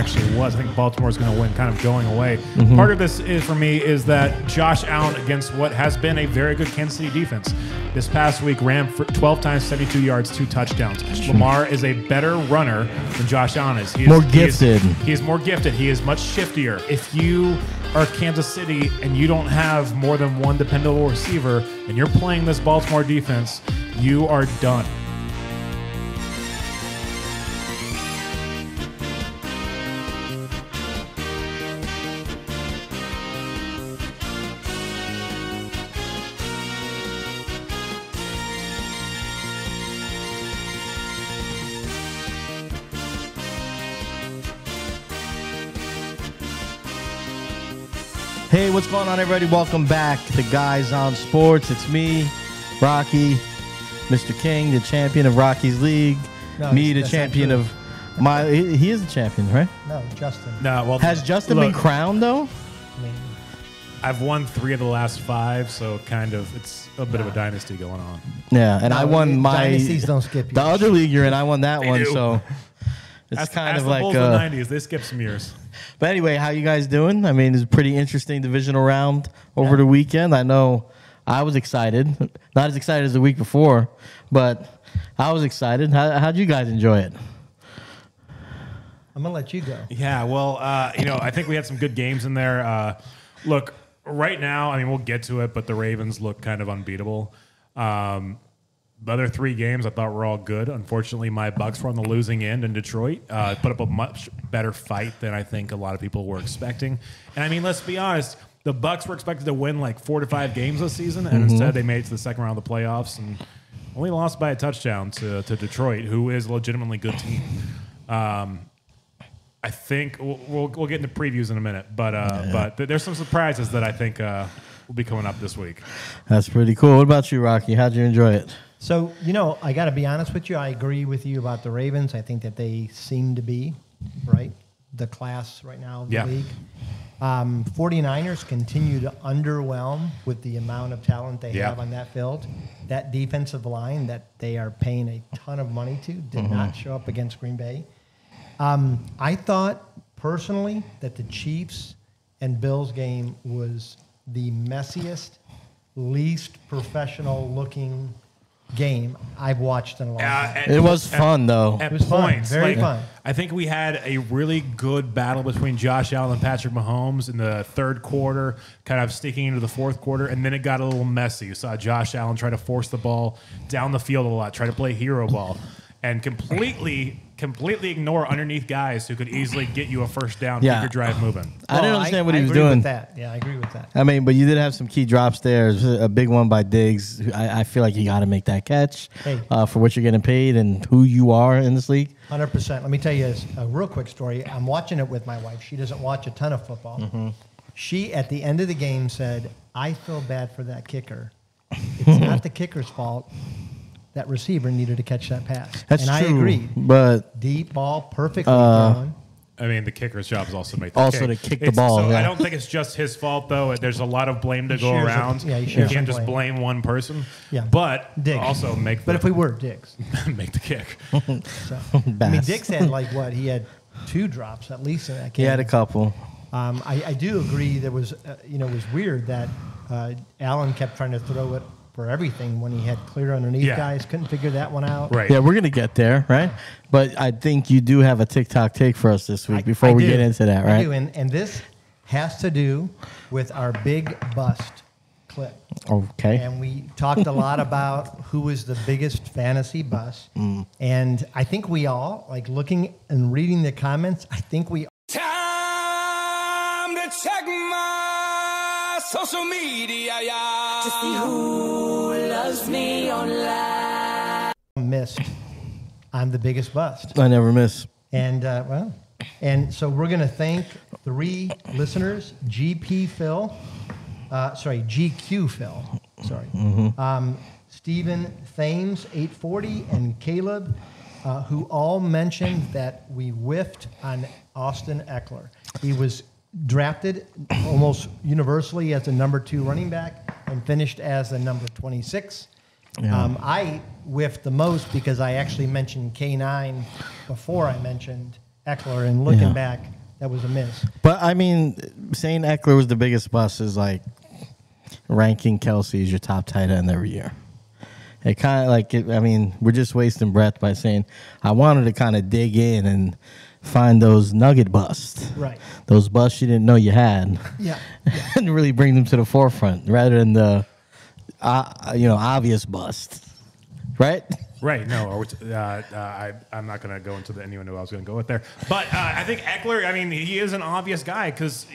actually was. I think Baltimore's going to win, kind of going away. Mm-hmm. Part of this is for me is that Josh Allen against what has been a very good Kansas City defense. This past week ran for 12 times, 72 yards, two touchdowns. Lamar is a better runner than Josh Allen is. He is More he is- gifted. he is more gifted. He is much shiftier. If you are Kansas City and you don't have more than one dependable receiver and you're playing this Baltimore defense, you are done. Hey, what's going on, everybody? Welcome back to Guys on Sports. It's me, Rocky, Mr. King, the champion of Rocky's League. No, me, the that's champion true. of my. He he is the champion, right? No, Justin. No, well, Has Justin look, been crowned though? I mean, I've won three of the last five, so kind of it's a bit of a dynasty going on. Yeah, and I won my. dynasties don't skip The years. other league you're in, I won that one, do. so it's Ask- kind ask of the like. Bulls of the Uh, '90s. They skipped some years. But anyway, how you guys doing? I mean, it's a pretty interesting divisional round over the weekend. I know I was excited, not as excited as the week before, but I was excited. How how'd you guys enjoy it? I'm gonna let you go. Yeah, well, uh, you know, I think we had some good games in there. Uh, look, right now, I mean, we'll get to it, but the Ravens look kind of unbeatable. Um, the other three games I thought were all good. Unfortunately, my Bucks were on the losing end in Detroit. Uh, put up a much better fight than I think a lot of people were expecting. And I mean, let's be honest, the Bucks were expected to win like four to five games this season, and instead they made it to the second round of the playoffs and only lost by a touchdown to, to Detroit, who is a legitimately good team. Um, I think we'll, we'll, we'll get into previews in a minute, but uh, but th- there's some surprises that I think uh, will be coming up this week. That's pretty cool. What about you, Rocky? How'd you enjoy it? So you know, I got to be honest with you. I agree with you about the Ravens. I think that they seem to be right the class right now of the Yeah. league. Um, 49ers continue to underwhelm with the amount of talent they Yeah. have on that field. That defensive line that they are paying a ton of money to did not show up against Green Bay. Um, I thought personally that the Chiefs and Bills game was the messiest, least professional looking game I've watched in a long time. It was fun though. At was fun, points, very like, fun. I think we had a really good battle between Josh Allen and Patrick Mahomes in the third quarter, kind of sneaking into the fourth quarter, and then it got a little messy. You saw Josh Allen try to force the ball down the field a lot, try to play hero ball, and completely, completely ignore underneath guys who could easily get you a first down, Yeah. keep your drive moving. I didn't Well, understand what I he was agree doing. With that. Yeah, I agree with that. I mean, but you did have some key drops there. A big one by Diggs. I, I feel like you got to make that catch Hey. uh, for what you're getting paid and who you are in this league. Hundred percent. Let me tell you a, a real quick story. I'm watching it with my wife. She doesn't watch a ton of football. Mm-hmm. She at the end of the game said, "I feel bad for that kicker. It's not the kicker's fault. That receiver needed to catch that pass." That's and true. I agreed. But Deep ball, perfectly Uh, thrown. I mean, the kicker's job is also to make the Also kick. to kick the It's- ball, So yeah. I don't think it's just his fault, though. There's a lot of blame to He go shares a- around. yeah, he you can't just blame. blame one person. Yeah. but Diggs. also make. But if we were Dix, make the kick. so. I mean, Bass. Dix had like what? He had two drops at least in that game. he game. had a couple. Um, I, I do agree. There was, uh, you know, it was weird that uh, Allen kept trying to throw it for everything when he had clear underneath Yeah. guys. Couldn't figure that one out. Right. Yeah, we're gonna get there, right? But I think you do have a TikTok take for us this week I- before I we do. get into that, I right? do, and, and this has to do with our big bust clip. Okay. And we talked a lot about who was the biggest fantasy bust. Mm. And I think we all, like looking and reading the comments, I think we Time to check my social media, yeah. To see who loves me Missed. I'm the biggest bust. I never miss. And uh, well, and so we're going to thank three listeners: GP Phil, uh, sorry, GQ Phil, sorry, mm-hmm. um, Stephen Thames, 840, and Caleb, uh, who all mentioned that we whiffed on Austin Ekeler. He was drafted almost universally as a number two running back and finished as a number 26. Yeah. Um, I whiffed the most because I actually mentioned K9 before I mentioned Ekeler, and looking yeah. back, that was a miss. But I mean, saying Ekeler was the biggest bust is like ranking Kelsey as your top tight end every year. It kind of like, it, I mean, we're just wasting breath by saying I wanted to kind of dig in and find those nugget busts. Right. Those busts you didn't know you had. Yeah. and really bring them to the forefront rather than the uh, you know, obvious bust, right? Right. No. Uh, uh, I, I'm not going to go into the anyone who I was going to go with there. But uh, I think Ekeler. I mean, he is an obvious guy because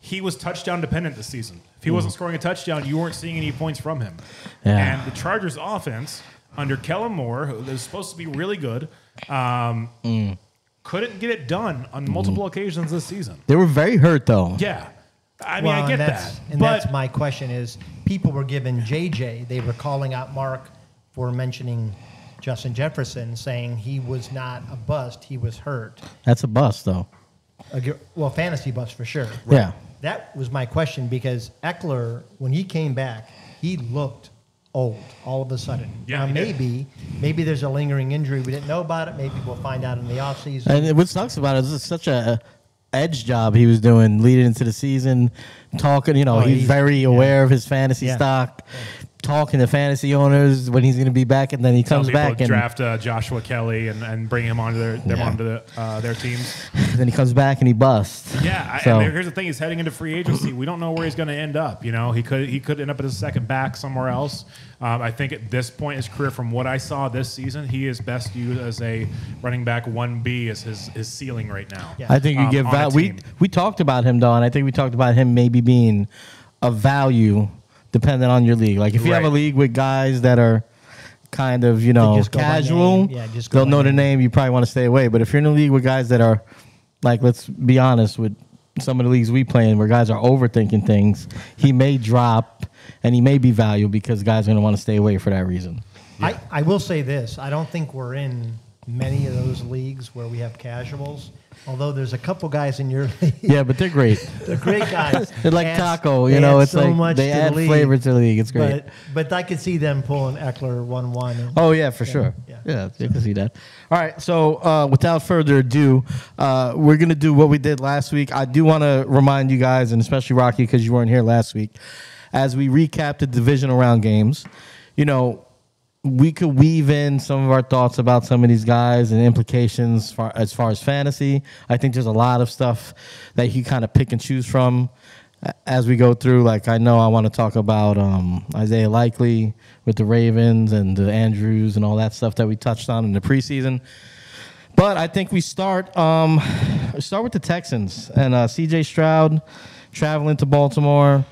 he was touchdown dependent this season. If he wasn't scoring a touchdown, you weren't seeing any points from him. Yeah. And the Chargers' offense under Kellen Moore, who is supposed to be really good, um, couldn't get it done on multiple occasions this season. They were very hurt though. Yeah. I mean, Well, I get and that's, that. And but that's my question is people were giving JJ, they were calling out Mark for mentioning Justin Jefferson, saying he was not a bust, he was hurt. That's a bust though. A well, fantasy bust for sure. Yeah. That was my question because Ekeler, when he came back, he looked old all of a sudden. Yeah, Now, he did. maybe, maybe there's a lingering injury we didn't know about it. Maybe we'll find out in the offseason. And what sucks about it is it's such a edge job he was doing leading into the season, talking. You know, Oh, he's, he's- very aware of his fantasy Yeah. stock, talking to fantasy owners when he's going to be back, and then he comes back and draft uh, Joshua Kelley and, and bring him onto their, them Yeah. onto the, uh, their teams. then he comes back and he busts. Yeah, I, So- and here's the thing: he's heading into free agency. We don't know where he's going to end up. You know, he could he could end up as a second back somewhere else. Um, I think at this point in his career, from what I saw this season, he is best used as a running back one B as his his ceiling right now. Yeah. I think you Um, give on a val- we we talked about him though, and I think we talked about him maybe being a value depending on your league. Like if you have a league with guys that are kind of you know just casual. Yeah, just they'll know the name. name. You probably want to stay away. But if you're in a league with guys that are like, let's be honest with some of the leagues we play in, where guys are overthinking things, he may drop and he may be valuable because guys are going to want to stay away for that reason. I, I will say this I don't think we're in many of those leagues where we have casuals, although there's a couple guys in your league. Yeah, but they're great. They're great guys. They're like Adds- taco, you know. It's so like much they to the add flavor to the league. It's great. But but I could see them pulling Ekeler one one. Oh yeah, for sure. yeah. Yeah, you can see that. All right, so uh, without further ado, uh, we're gonna do what we did last week. I do want to remind you guys, and especially Rocky, because you weren't here last week, as we recap the divisional round games. You know, we could weave in some of our thoughts about some of these guys and implications far, as far as fantasy. I think there's a lot of stuff that you kind of pick and choose from as we go through. Like I know I want to talk about um, Isaiah Likely with the Ravens and the Andrews and all that stuff that we touched on in the preseason. But I think we start um, start with the Texans and uh, C.J. Stroud traveling to Baltimore.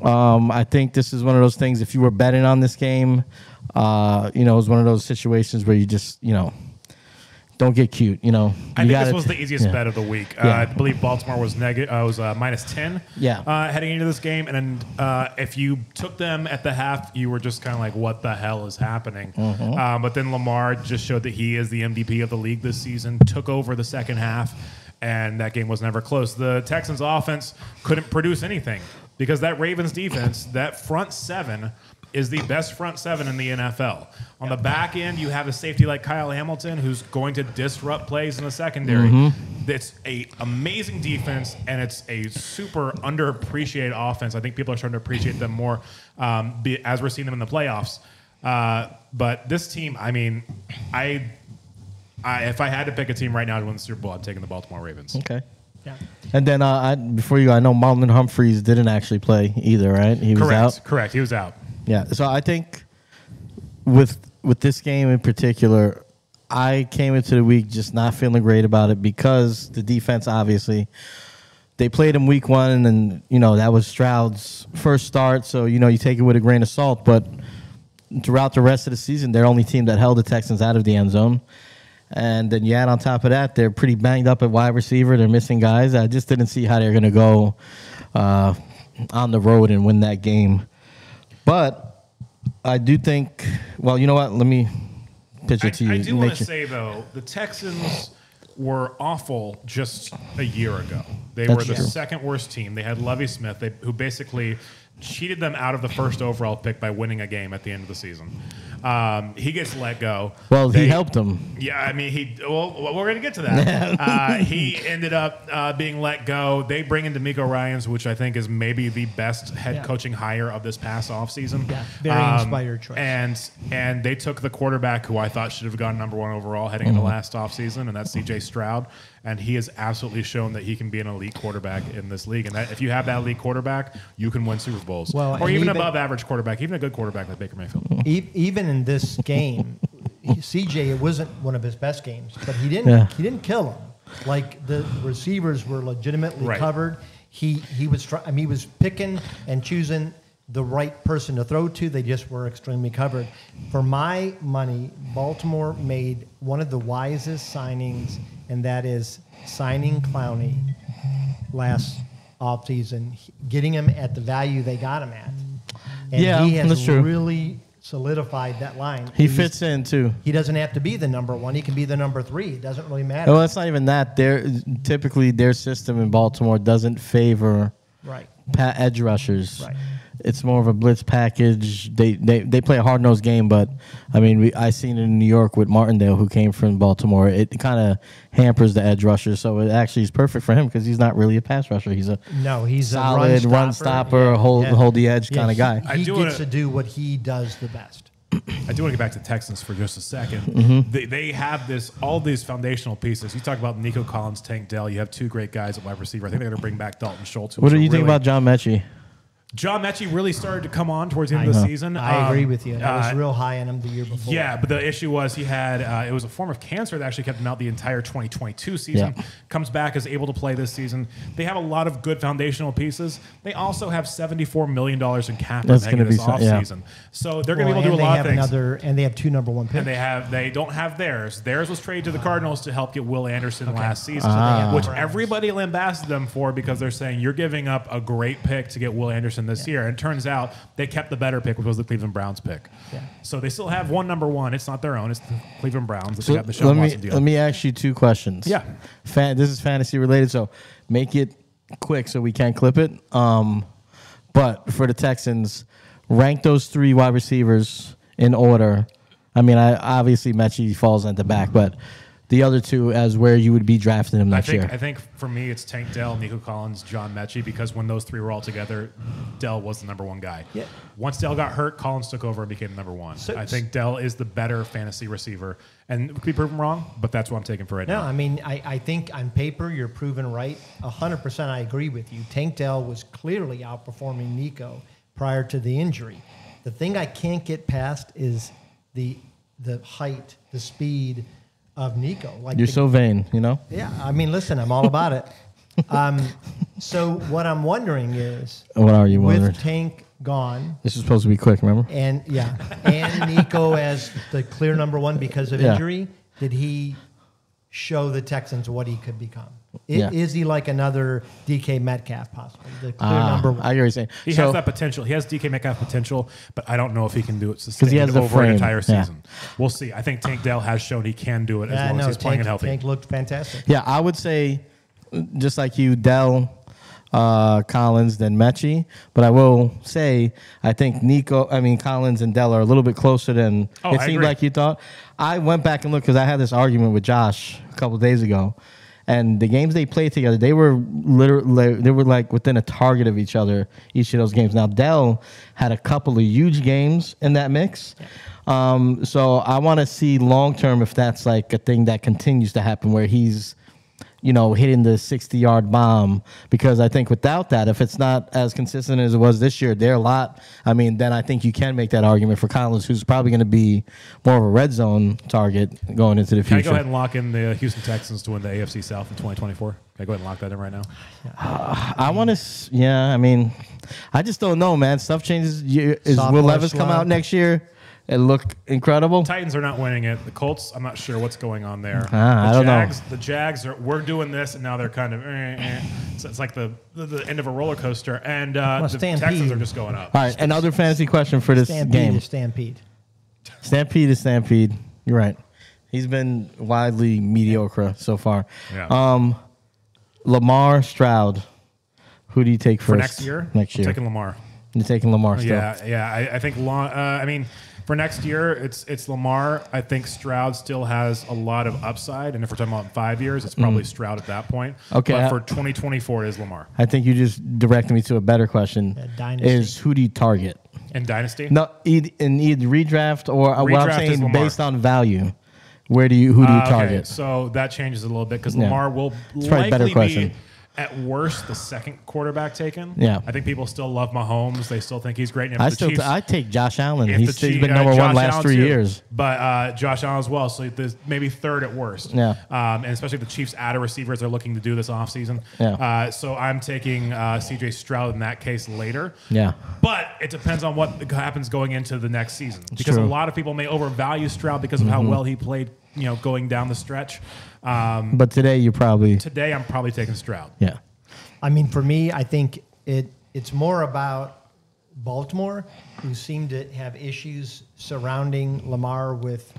Um, I think this is one of those things. If you were betting on this game, uh, you know, it was one of those situations where you just, you know, don't get cute. You know, I think gotta- this was the easiest yeah. bet of the week. Uh, Yeah. I believe Baltimore was negative. Uh, was uh, minus ten. Yeah. Uh, heading into this game, and then uh, if you took them at the half, you were just kind of like, "What the hell is happening?" Mm-hmm. Um, but then Lamar just showed that he is the MVP of the league this season. Took over the second half, and that game was never close. The Texans' offense couldn't produce anything because that Ravens defense, that front seven. Is the best front seven in the NFL. On the back end, you have a safety like Kyle Hamilton, who's going to disrupt plays in the secondary. Mm-hmm. It's a amazing defense, and it's a super underappreciated offense. I think people are starting to appreciate them more um, be, as we're seeing them in the playoffs. Uh, but this team, I mean, I, I, if I had to pick a team right now to win the Super Bowl, I'm taking the Baltimore Ravens. Okay. Yeah. And then uh, I, before you go, I know Marlon Humphreys didn't actually play either, right? He was Correct. out. Correct. He was out. Yeah. So I think with with this game in particular, I came into the week just not feeling great about it because the defense obviously they played him week one and you know that was Stroud's first start, so you know you take it with a grain of salt, but throughout the rest of the season, they're only team that held the Texans out of the end zone. And then you add on top of that, they're pretty banged up at wide receiver. They're missing guys. I just didn't see how they're going to go uh, on the road and win that game. But I do think. Well, you know what? Let me pitch I, it to you. I do want to say though, the Texans were awful just a year ago. They That's were the true. second worst team. They had Lovie Smith, they, who basically cheated them out of the first overall pick by winning a game at the end of the season. Um, he gets let go. Well, he helped him. yeah, I mean, he. Well, well, we're going to get to that. uh, he ended up uh, being let go. They bring in DeMeco Ryans, which I think is maybe the best head Yeah. coaching hire of this past offseason. Um, Yeah, very inspired choice. And and they took the quarterback who I thought should have gone number one overall heading Mm-hmm. into last offseason, and that's C.J. Stroud. And he has absolutely shown that he can be an elite quarterback in this league. And that if you have that elite quarterback, you can win Super Bowls. Well, or even, even- above average quarterback, even a good quarterback like Baker Mayfield. Even in this game, CJ it wasn't one of his best games, but he didn't Yeah. he didn't kill him. Like the receivers were legitimately Right. covered. He he was try, I mean he was picking and choosing the right person to throw to. They just were extremely covered. For my money, Baltimore made one of the wisest signings, and that is signing Clowney last offseason, getting him at the value they got him at. And Yeah, he has that's true. really solidified that line. He He's- fits in too. He doesn't have to be the number one. He can be the number three. It doesn't really matter. Well, it's not even that. Their typically their system in Baltimore doesn't favor right. Pa- edge rushers. Right. It's more of a blitz package. They they, they play a hard nosed game, but I mean, we, I seen it in New York with Martindale, who came from Baltimore. It kind of hampers the edge rushers, so it actually is perfect for him because he's not really a pass rusher. He's a No, he's solid a run run stopper, stopper, hold hold the edge kind of he- guy. I He, do gets wanna- to do what he does the best. I do want to get back to Texans for just a 2nd Mm-hmm. They, they have this all these foundational pieces. You talk about Nico Collins, Tank Dell. You have two great guys at wide receiver. I think they're going to bring back Dalton Schultz. What do you a think about John Metchie? John Metchie really started to come on towards the end of the season. I Um, agree with you. I was uh, real high on him the year before. Yeah, but the issue was he had uh, it was a form of cancer that actually kept him out the entire 2022 season. Yeah. Comes back is able to play this season. They have a lot of good foundational pieces. They also have 74 million dollars in cap That's this be so- yeah. offseason. So they're going Well, to be able to do a lot of things. another, and they have two number one picks. And they have they don't have theirs. Theirs was traded to the Cardinals to help get Will Anderson last season, Ah. which everybody lambasted them for because they're saying you're giving up a great pick to get Will Anderson this year. And it turns out they kept the better pick, which was the Cleveland Browns pick. Yeah. So they still have one number one. It's not their own. It's the Cleveland Browns. So they got let me deal. let me ask you two questions. Yeah. Fan, this is fantasy related, so make it quick so we can clip it. Um, but for the Texans, rank those three wide receivers in order. I mean, I obviously Metchie falls at the back, but the other two as where you would be drafting them I next think year. I think for me it's Tank Dell, Nico Collins, John Metchie because when those three were all together, Dell was the number one guy. Yeah. Once Dell got hurt, Collins took over and became the number one. So- I think Dell is the better fantasy receiver, and it could be proven wrong, but that's what I'm taking for right No, now. I mean, I, I think on paper you're proven right. 100% I agree with you. Tank Dell was clearly outperforming Nico prior to the injury. The thing I can't get past is the the height, the speed of Nico. Like You're the- so vain, you know. Yeah, I mean, listen, I'm all about it. Um, so what I'm wondering is, What are you wondering? with Tank gone, This is supposed to be quick, remember? and yeah, and Nico as the clear number one because of Yeah. injury, did he show the Texans what he could become? I- Yeah. Is he like another DK Metcalf possibly, the clear Ah, number one? I hear you're saying. He so, has that potential. He has DK Metcalf potential, but I don't know if he can do it he has over frame, an entire yeah. season. We'll see. I think Tank Dell has shown he can do it as yeah, long no, as he's playing Tank, and healthy. Tank looked fantastic. Yeah, I would say, just like you, Dell, uh, Collins, then Metchie. But I will say, I think Nico, I mean Collins and Dell are a little bit closer than Oh, it I seemed agree. like you thought. I went back and looked because I had this argument with Josh a couple days ago, and the games they played together, they were literally they were like within a target of each other each of those games. Now Dell had a couple of huge games in that mix. Um, so I want to see long term if that's like a thing that continues to happen where he's you know, hitting the 60 yard bomb because I think without that, if it's not as consistent as it was this year, they're a lot. I mean, then I think you can make that argument for Collins, who's probably going to be more of a red zone target going into the future. Can I go ahead and lock in the Houston Texans to win the AFC South in 2024? Can I go ahead and lock that in right now? Uh, I want to, yeah, I mean, I just don't know, man. Stuff changes. You- Is Will Sophomore Levis come out next year and look incredible? Titans are not winning it. The Colts, I'm not sure what's going on there. Ah, the I don't know. Jags, The Jags are we're doing this, and now they're kind of. Eh, eh. So it's like the, the the end of a roller coaster, and uh, the Stampede. Texans are just going up. All right, another fantasy question for this Stampede game. is Stampede. Stampede is Stampede. You're right. He's been widely mediocre so far. Yeah. Um, Lamar Stroud. Who do you take first For next year, Next I'm year. taking Lamar. You're taking Lamar still. Yeah, yeah. I, I think long. Uh, I mean, for next year, it's it's Lamar. I think Stroud still has a lot of upside, and if we're talking about five years, it's probably Stroud at that point. Mm. Okay, but I- for 2024, it is Lamar I think you just directed me to a better question. Yeah, dynasty. is who do you target? in Dynasty. No, in either redraft or uh, what I'm saying based on value. Where do you who do you Uh, okay, target? So that changes a little bit because Yeah. Lamar will It's probably a better question. be at worst the second quarterback taken. Yeah. I think people still love Mahomes. They still think he's great. And I the still Chiefs, I take Josh Allen. He's, the he's been uh, number one last Allen three too. years. But uh, Josh Allen as well. So maybe third at worst. Yeah. Um, and especially if the Chiefs add a receiver as they're looking to do this offseason. Yeah. Uh, so I'm taking uh, CJ Stroud in that case later. Yeah. But it depends on what happens going into the next season because true. a lot of people may overvalue Stroud because of Mm-hmm. how well he played, you know, going down the stretch. Um, But today you probably today, I'm probably taking Stroud. yeah. I mean, for me, I think it it's more about Baltimore, who seem to have issues surrounding Lamar with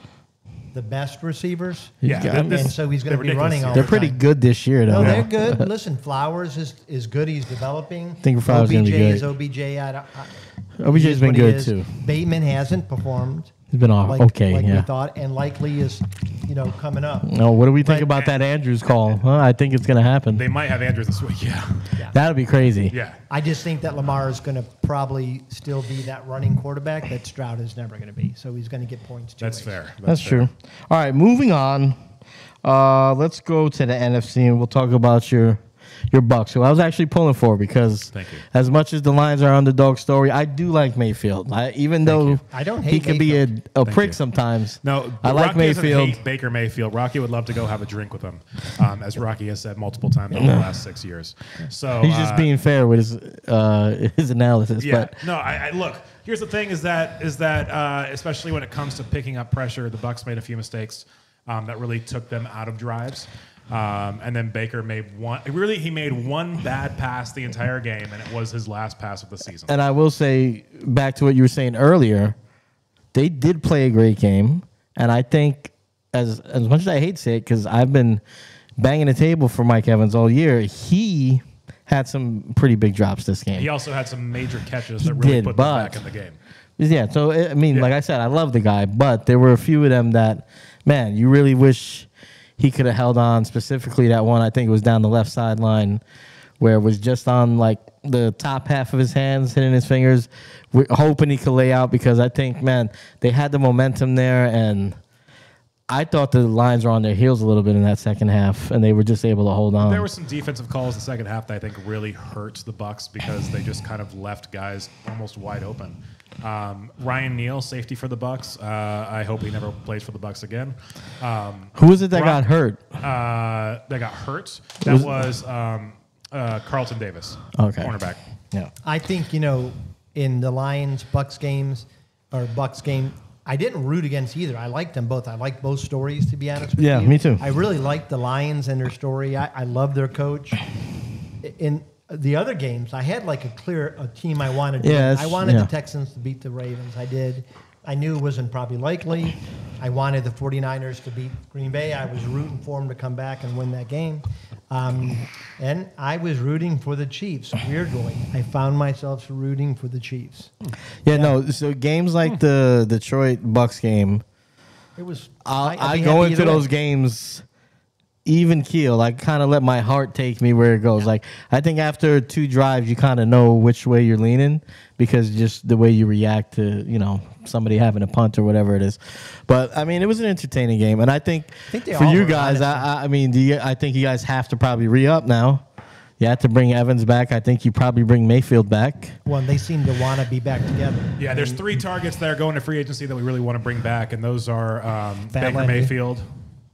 the best receivers. Yeah, Yeah, this- and so he's going to be running ridiculous. all They're the pretty time. good this year though. No, they're good. Listen, Flowers is, is good. He's developing. think Flowers is OBJ gonna be good. is OBJ. I, don't- I, OBJ's he is been good too. Bateman hasn't performed. He's been off like, okay. like yeah. we thought, and likely is, you know, coming up. No, what do we think But- about that Andrews call? Huh? I think it's gonna happen. They might have Andrews this week. Yeah. That'll be crazy. Yeah. I just think that Lamar is going to probably still be that running quarterback that Stroud is never going to be. So he's going to get points. two That's ways. fair. That's fair. true. All right, moving on. Uh, let's go to the NFC and we'll talk about your your Bucks, who I was actually pulling for because Thank you. as much as the Lions are underdog story, I do like Mayfield. I, even though. I don't he hate can be a, a prick you. sometimes. No, I like Rocky Mayfield. hate Baker Mayfield. Rocky would love to go have a drink with him, um, as Rocky has said multiple times over the last six years. So He's just uh, being fair with his uh, his analysis. Yeah. But no, I, I look. Here's the thing: is that is that uh, especially when it comes to picking up pressure, the Bucks made a few mistakes um, that really took them out of drives. Um, and then Baker made one. Really, he made one bad pass the entire game, and it was his last pass of the season. and I will say back to what you were saying earlier, they did play a great game, and I think as as much as I hate to say it, because I've been banging the table for Mike Evans all year, he had some pretty big drops this game. He also had some major catches He that really did, put but- back in the game. Yeah, so I I mean, Yeah. like I said, I love the guy, but there were a few of them that, man, you really wish he could have held on. Specifically, that one I think it was down the left sideline, where it was just on like the top half of his hands, hitting his fingers, hoping he could lay out because I think, man, they had the momentum there, and I thought the Lions were on their heels a little bit in that second half, and they were just able to hold on. There were some defensive calls the second half that I think really hurt the Bucks because they just kind of left guys almost wide open. Um, Ryan Neal, safety for the Bucks. Uh, I hope he never plays for the Bucks again. Um, Who was it that Brock- got hurt? uh, that got hurt. That Was- was um, uh, Carlton Davis, Okay. cornerback. Yeah. I think you know in the Lions Bucks games or Bucks game, I didn't root against either. I liked them both. I liked both stories to be honest with you. Yeah, you. me too. I really liked the Lions and their story. I, I love their coach. In the other games, I had like a clear a team I wanted. to Yeah. I wanted yeah. the Texans to beat the Ravens. I did. I knew it wasn't probably likely. I wanted the 49ers to beat Green Bay. I was rooting for them to come back and win that game. Um, and I was rooting for the Chiefs. Weirdly, I found myself rooting for the Chiefs. Yeah, no. So games like the Detroit Bucks game, It was. I, I'd I go into way. those games even keel. I kind of let my heart take me where it goes. Like I think after two drives, you kind of know which way you're leaning because just the way you react to you know somebody having a punt or whatever it is. But I mean, it was an entertaining game, and I think, think for you guys. I, I- I mean, do you, I think you guys have to probably re up now. You have to bring Evans back. I think you probably bring Mayfield back. Well, they seem to want to be back together. Yeah, there's three targets that are going to free agency that we really want to bring back, and those are um, Fat Baker Lenny. Mayfield.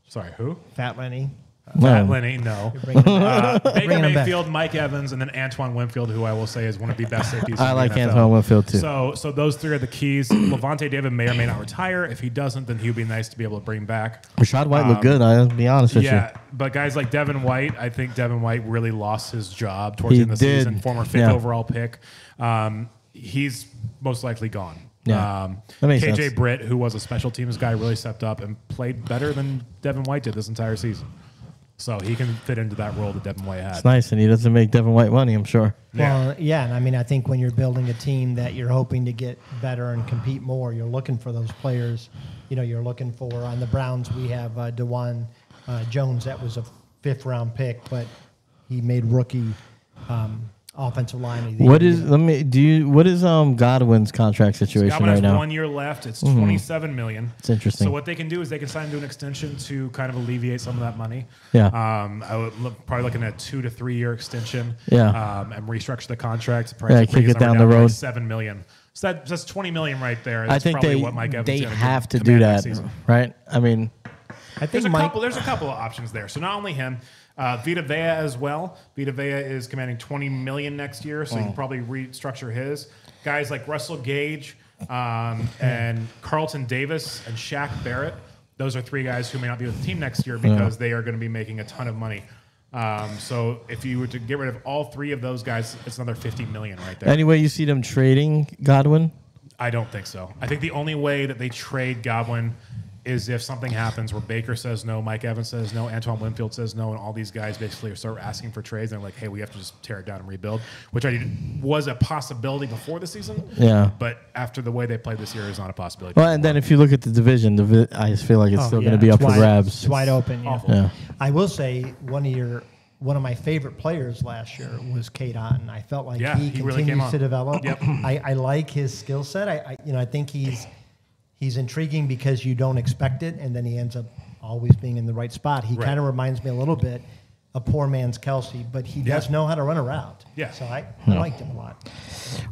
Sorry, who? Fat Lenny. No. Fat Lenny, no. bringing Uh, Baker him back. Mayfield, Mike Evans, and then Antoine Winfield, who I will say is one of the best safeties. I in like the NFL. Antoine Winfield, too. So, so those three are the keys. Lavonte David may or may not retire. If he doesn't, then he would be nice to be able to bring back. Rachaad White looked good. I'll be honest with Um, Yeah, you. but guys like Devin White, I think Devin White really lost his job towards He the end of the did. season. Former fifth Yeah. overall pick. Um, he's most likely gone. Yeah. Um, That makes KJ sense. Britt, who was a special teams guy, really stepped up and played better than Devin White did this entire season. So he can fit into that role that Devin White had. It's nice, and he doesn't make Devin White money. I'm sure. Well, yeah, and I mean, I think when you're building a team that you're hoping to get better and compete more, you're looking for those players. You know, you're looking for on the Browns. We have uh, Dawand uh, Jones. That was a fifth round pick, but he made rookie um, offensive line. of the What year. is? Let me. Do you? What is um Godwin's contract situation Godwin right has now? Mm-hmm. one year left. It's twenty-seven million. It's interesting. So what they can do is they can sign him to an extension to kind of alleviate some of that money. Yeah. Um, I would look, probably looking at a two to three year extension. Yeah. Um, and restructure the contract. Yeah, kick it down the road. Seven million. So that, that's twenty million right there. I think probably they what Mike Evans they have to do that, right? I mean, I think There's a Mike. couple. There's a couple of options there. So not only him, uh, Vita Vea as well. Vita Vea is commanding 20 million next year, so you can probably restructure his. Guys like Russell Gage um, and Carlton Davis and Shaq Barrett. Those are three guys who may not be with the team next year because they are going to be making a ton of money. Um, so if you were to get rid of all three of those guys, it's another 50 million right there. anyway, you see them trading Godwin. I don't think so. I think the only way that they trade Godwin is if something happens where Baker says no, Mike Evans says no, Antoine Winfield says no, and all these guys basically are start asking for trades. And they're like, hey, we have to just tear it down and rebuild, which I was a possibility before the season. Yeah. But after the way they played this year, is not a possibility. Well, and then if you look at the division, the vi- I just feel like it's Oh, still yeah, going to be it's up for grabs. It's wide open. Yeah. Yeah. I will say one of your one of my favorite players last year was Cade Otton. I felt like Yeah, he, he continues on. to develop. Yep. I, I like his skill set. I, I you know I think he's he's intriguing because you don't expect it, and then he ends up always being in the right spot. He Right. kind of reminds me a little bit of poor man's Kelsey, but he does know how to run a route. Yeah. So I, I liked him a lot.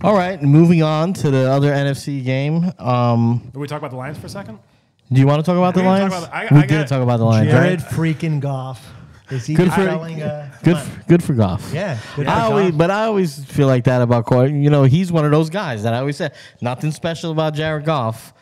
All right, moving on to the other NFC game. Um, Can we talk about the Lions for a second? do you want to talk about the We can Lions? talk about the- I- we I did got- talk about the Lions. Jared right? freaking Goff. Is he Good for selling? Uh, good. For, good for Goff. Yeah, good for I always, Goff. but I always feel like that about Corey. You know, he's one of those guys that I always say nothing special about Jared Goff,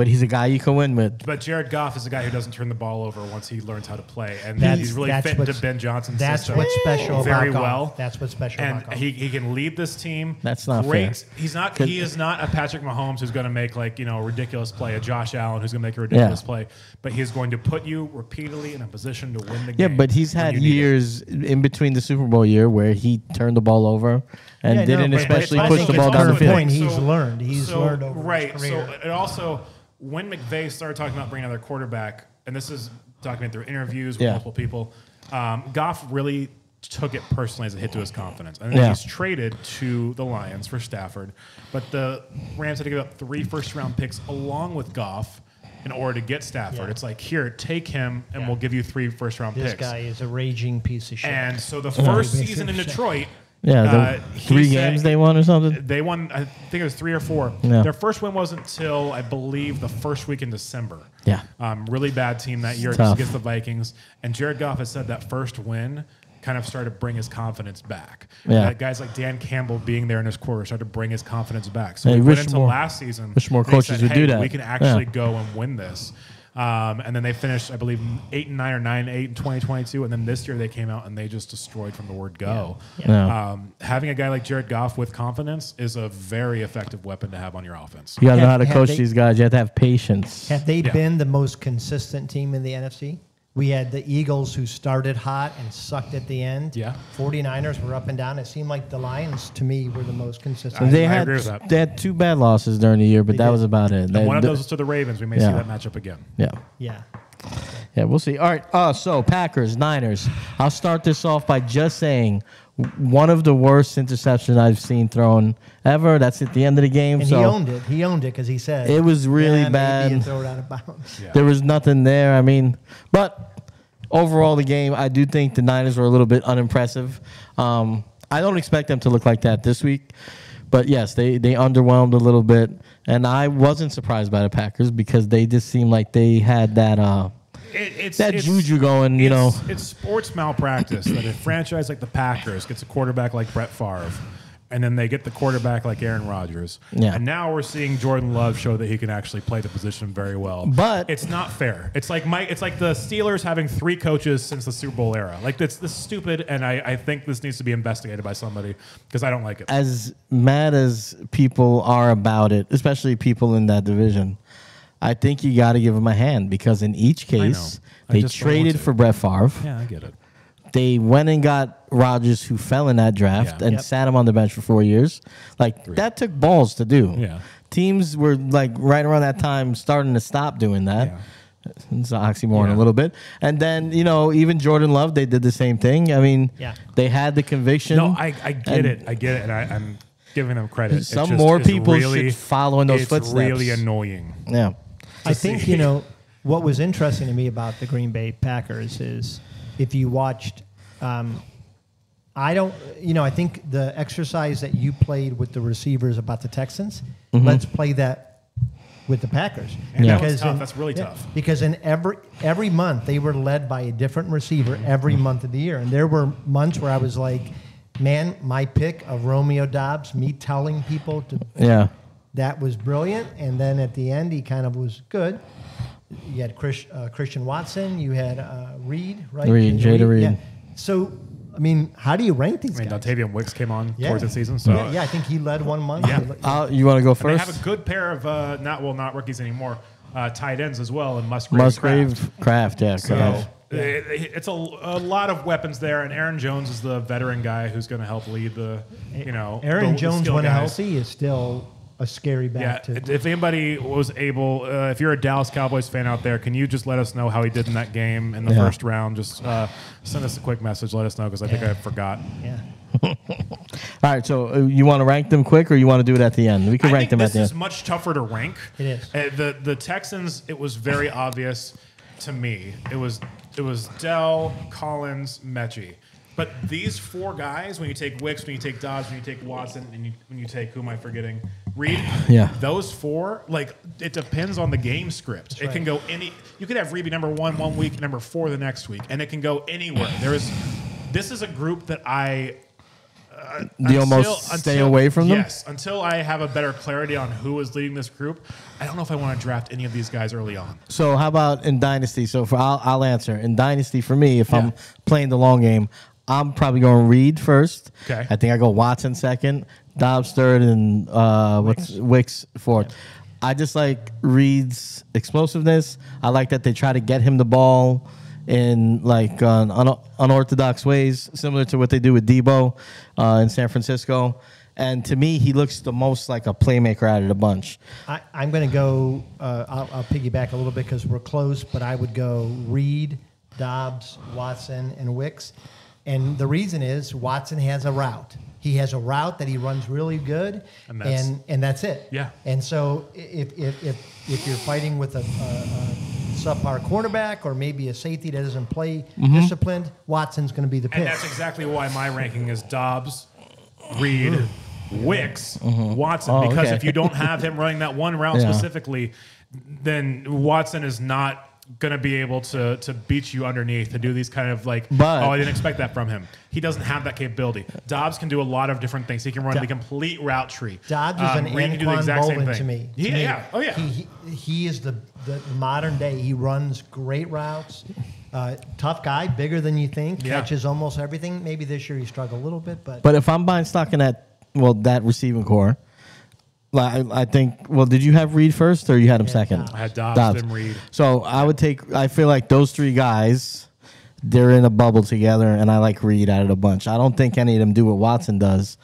but he's a guy you can win with. But Jared Goff is a guy who doesn't turn the ball over once he learns how to play, and That's- he's really that's fit into what's- Ben Johnson's That's system what's special very about Goff. well. That's what's special and about Goff. he, he can lead this team. That's not great. fair. He's not. Could- He is not a Patrick Mahomes who's going to make like you know a ridiculous play, a Josh Allen who's going to make a ridiculous Yeah. play, but he's going to put you repeatedly in a position to win the game. Yeah, game. but he's when had you need it. years in between the Super Bowl year where he turned the ball over and Yeah, no, didn't but- but especially it's push also- the ball it's down the also field. point he's learned. He's so- learned over his right. career. So it also when McVay started talking about bringing another quarterback, and this is documented through interviews with Yeah. multiple people, um, Goff really took it personally as a hit to his confidence, and then Yeah. he's traded to the Lions for Stafford, but the Rams had to give up three first round picks along with Goff. In order to get Stafford, Yeah. it's like here, take him, and Yeah. we'll give you three first round this picks. guy is a raging piece of shit. And so the first season in Detroit, Yeah, uh, three games they won or something. they won, I think it was three or four. Yeah. Their first win wasn't until I believe the first week in December. Yeah. Um, really bad team that year just against the Vikings. And Jared Goff has said that first win kind of started to bring his confidence back. Yeah. That guys like Dan Campbell being there in his quarter started to bring his confidence back. So Hey, we went into more- last season. wish more coaches said, would "Hey, do that." We can actually Yeah. go and win this. Um, and then they finished, I believe, eight and nine or nine and eight in 2022. And then this year they came out and they just destroyed from the word go. Yeah. Um, having a guy like Jared Goff with confidence is a very effective weapon to have on your offense. You got to know how to coach they- these guys. You have to have patience. Have they Yeah. been the most consistent team in the NFC? We had the Eagles who started hot and sucked at the end. Yeah. 49ers were up and down. It seemed like the Lions, to me, were the most consistent. they I had agree with that. they had two bad losses during the year, but They that did. was about it. They- And one of those was to the Ravens. We may Yeah. see that matchup again. yeah. yeah. Yeah, we'll see. All right. Uh, so Packers, Niners. I'll start this off by just saying w- one of the worst interceptions I've seen thrown ever. That's at the end of the game. And so he owned it. He owned it because he said It was really "Yeah, bad. throw it out of bounds. there was nothing there. I mean, but overall, the game, I do think the Niners were a little bit unimpressive. Um, I don't expect them to look like that this week. But yes, they, they underwhelmed a little bit. And I wasn't surprised by the Packers because they just seemed like they had that. Uh, It, it's, That juju going, you know. it's- It's sports malpractice that a franchise like the Packers gets a quarterback like Brett Favre, and then they get the quarterback like Aaron Rodgers. Yeah. And now we're seeing Jordan Love show that he can actually play the position very well. But- it's not fair. It's like Mike. It's like the Steelers having three coaches since the Super Bowl era. Like that's this is stupid, and I, I think this needs to be investigated by somebody because I don't like it. as mad as people are about it, especially people in that division, I think you got to give them a hand because in each case I they just traded for Brett Favre. yeah, I get it. They went and got Rodgers, who fell in that draft, Yeah. and Yep. sat him on the bench for four years. Like that took balls to do. Yeah. Teams were like right around that time starting to stop doing that. Yeah. It's an oxymoron Yeah. a little bit. And then, you know, even Jordan Love, they did the same thing. I mean, Yeah. they had the conviction. No, I, I get And- it. I get it, and I, I'm giving them credit. Some just more people really, should follow in those it's footsteps. really annoying. Yeah. I think you know what was interesting to me about the Green Bay Packers is if you watched. Um, I don't, you know, I think the exercise that you played with the receivers about the Texans, let's play that with the Packers. And that was Because tough. in- That's really yeah, tough. Because in every every month they were led by a different receiver every month of the year, and there were months where I was like, "Man, my pick of Romeo Doubs, me telling people to Yeah. That was brilliant. And then at the end, he kind of was good. You had Chris, uh, Christian Watson. You had uh, Reed, right? Reed, Jayden Reed. So, I mean, how do you rank these I mean, guys? Dontayvion Wicks came on Yeah. towards the season, so yeah, yeah, I think he led one month. Yeah. Uh, you want to go And they first? have a good pair of uh, not well, not rookies anymore, uh, tight ends as well, and Musgrave. and Kraft. Musgrave, Kraft, yeah. So Kraft. it- it's a, a lot of weapons there, and Aaron Jones is the veteran guy who's going to help lead the, you know, Aaron the- the Jones, skill when guys. healthy, is still a scary Yeah, to. if anybody was able, uh, if you're a Dallas Cowboys fan out there, can you just let us know how he did in that game in the Yeah. first round? Just uh, send us a quick message. Let us know because I think I forgot. yeah. All right, so uh, you want to rank them quick or you want to do it at the end? We can I rank think them at the end. This is end. much tougher to rank. It is. Uh, the the Texans. It was very obvious to me. It was it was Dell, Collins, Metchie. But these four guys, when you take Wicks, when you take Dodge, when you take Watson, and you, when you take who am I forgetting? Reed. Yeah. Those four, like it depends on the game script. it can go any. You could have Reed be number one one week, number four the next week, and it can go anywhere. There is. This is a group that I uh, Do you almost stay away from them? Yes, until I have a better clarity on who is leading this group. I don't know if I want to draft any of these guys early on. So how about in Dynasty? So for I'll, I'll answer. In Dynasty, for me, if I'm playing the long game, I'm probably going to Reed first. Okay. I think I go Watson second, Doubs third, and uh, what's Wicks fourth. I just like Reed's explosiveness. I like that they try to get him the ball in like uh, un- unorthodox ways, similar to what they do with Deebo uh, in San Francisco. And to me, he looks the most like a playmaker out of the bunch. I, I'm going to go. Uh, I'll, I'll piggyback a little bit because we're close, but I would go Reed, Doubs, Watson, and Wicks. And the reason is Watson has a route. He has a route that he runs really good, And that's- and and that's it. Yeah. And so if if if, if you're fighting with a, a, a subpar cornerback or maybe a safety that doesn't play mm-hmm. disciplined, Watson's going to be the pick. And that's exactly why my ranking is Doubs, Reed, mm-hmm. Wicks, mm-hmm. Watson. Oh, because okay. if you don't have him running that one route Yeah. specifically, then Watson is not going to be able to to beat you underneath to do these kind of like But- oh I didn't expect that from him. He doesn't have that capability. Doubs can do a lot of different things. He can run Do- the complete route tree. Doubs is Um, an Reed can do Anquan exact same thing. to me. To Yeah, me, yeah. Oh yeah. He, he, he is the, the modern day. He runs great routes. Uh, tough guy, bigger than you think. Yeah. Catches almost everything. Maybe this year he struggled a little bit, but, But if I'm buying stock in that, well, that receiving core, like I, I think. Well, did you have Reed first, or you had him second? Doubs. I had Doubs, then Reed. So I would take. I feel like those three guys, they're in a bubble together, and I like Reed out of the bunch. I don't think any of them do what Watson does,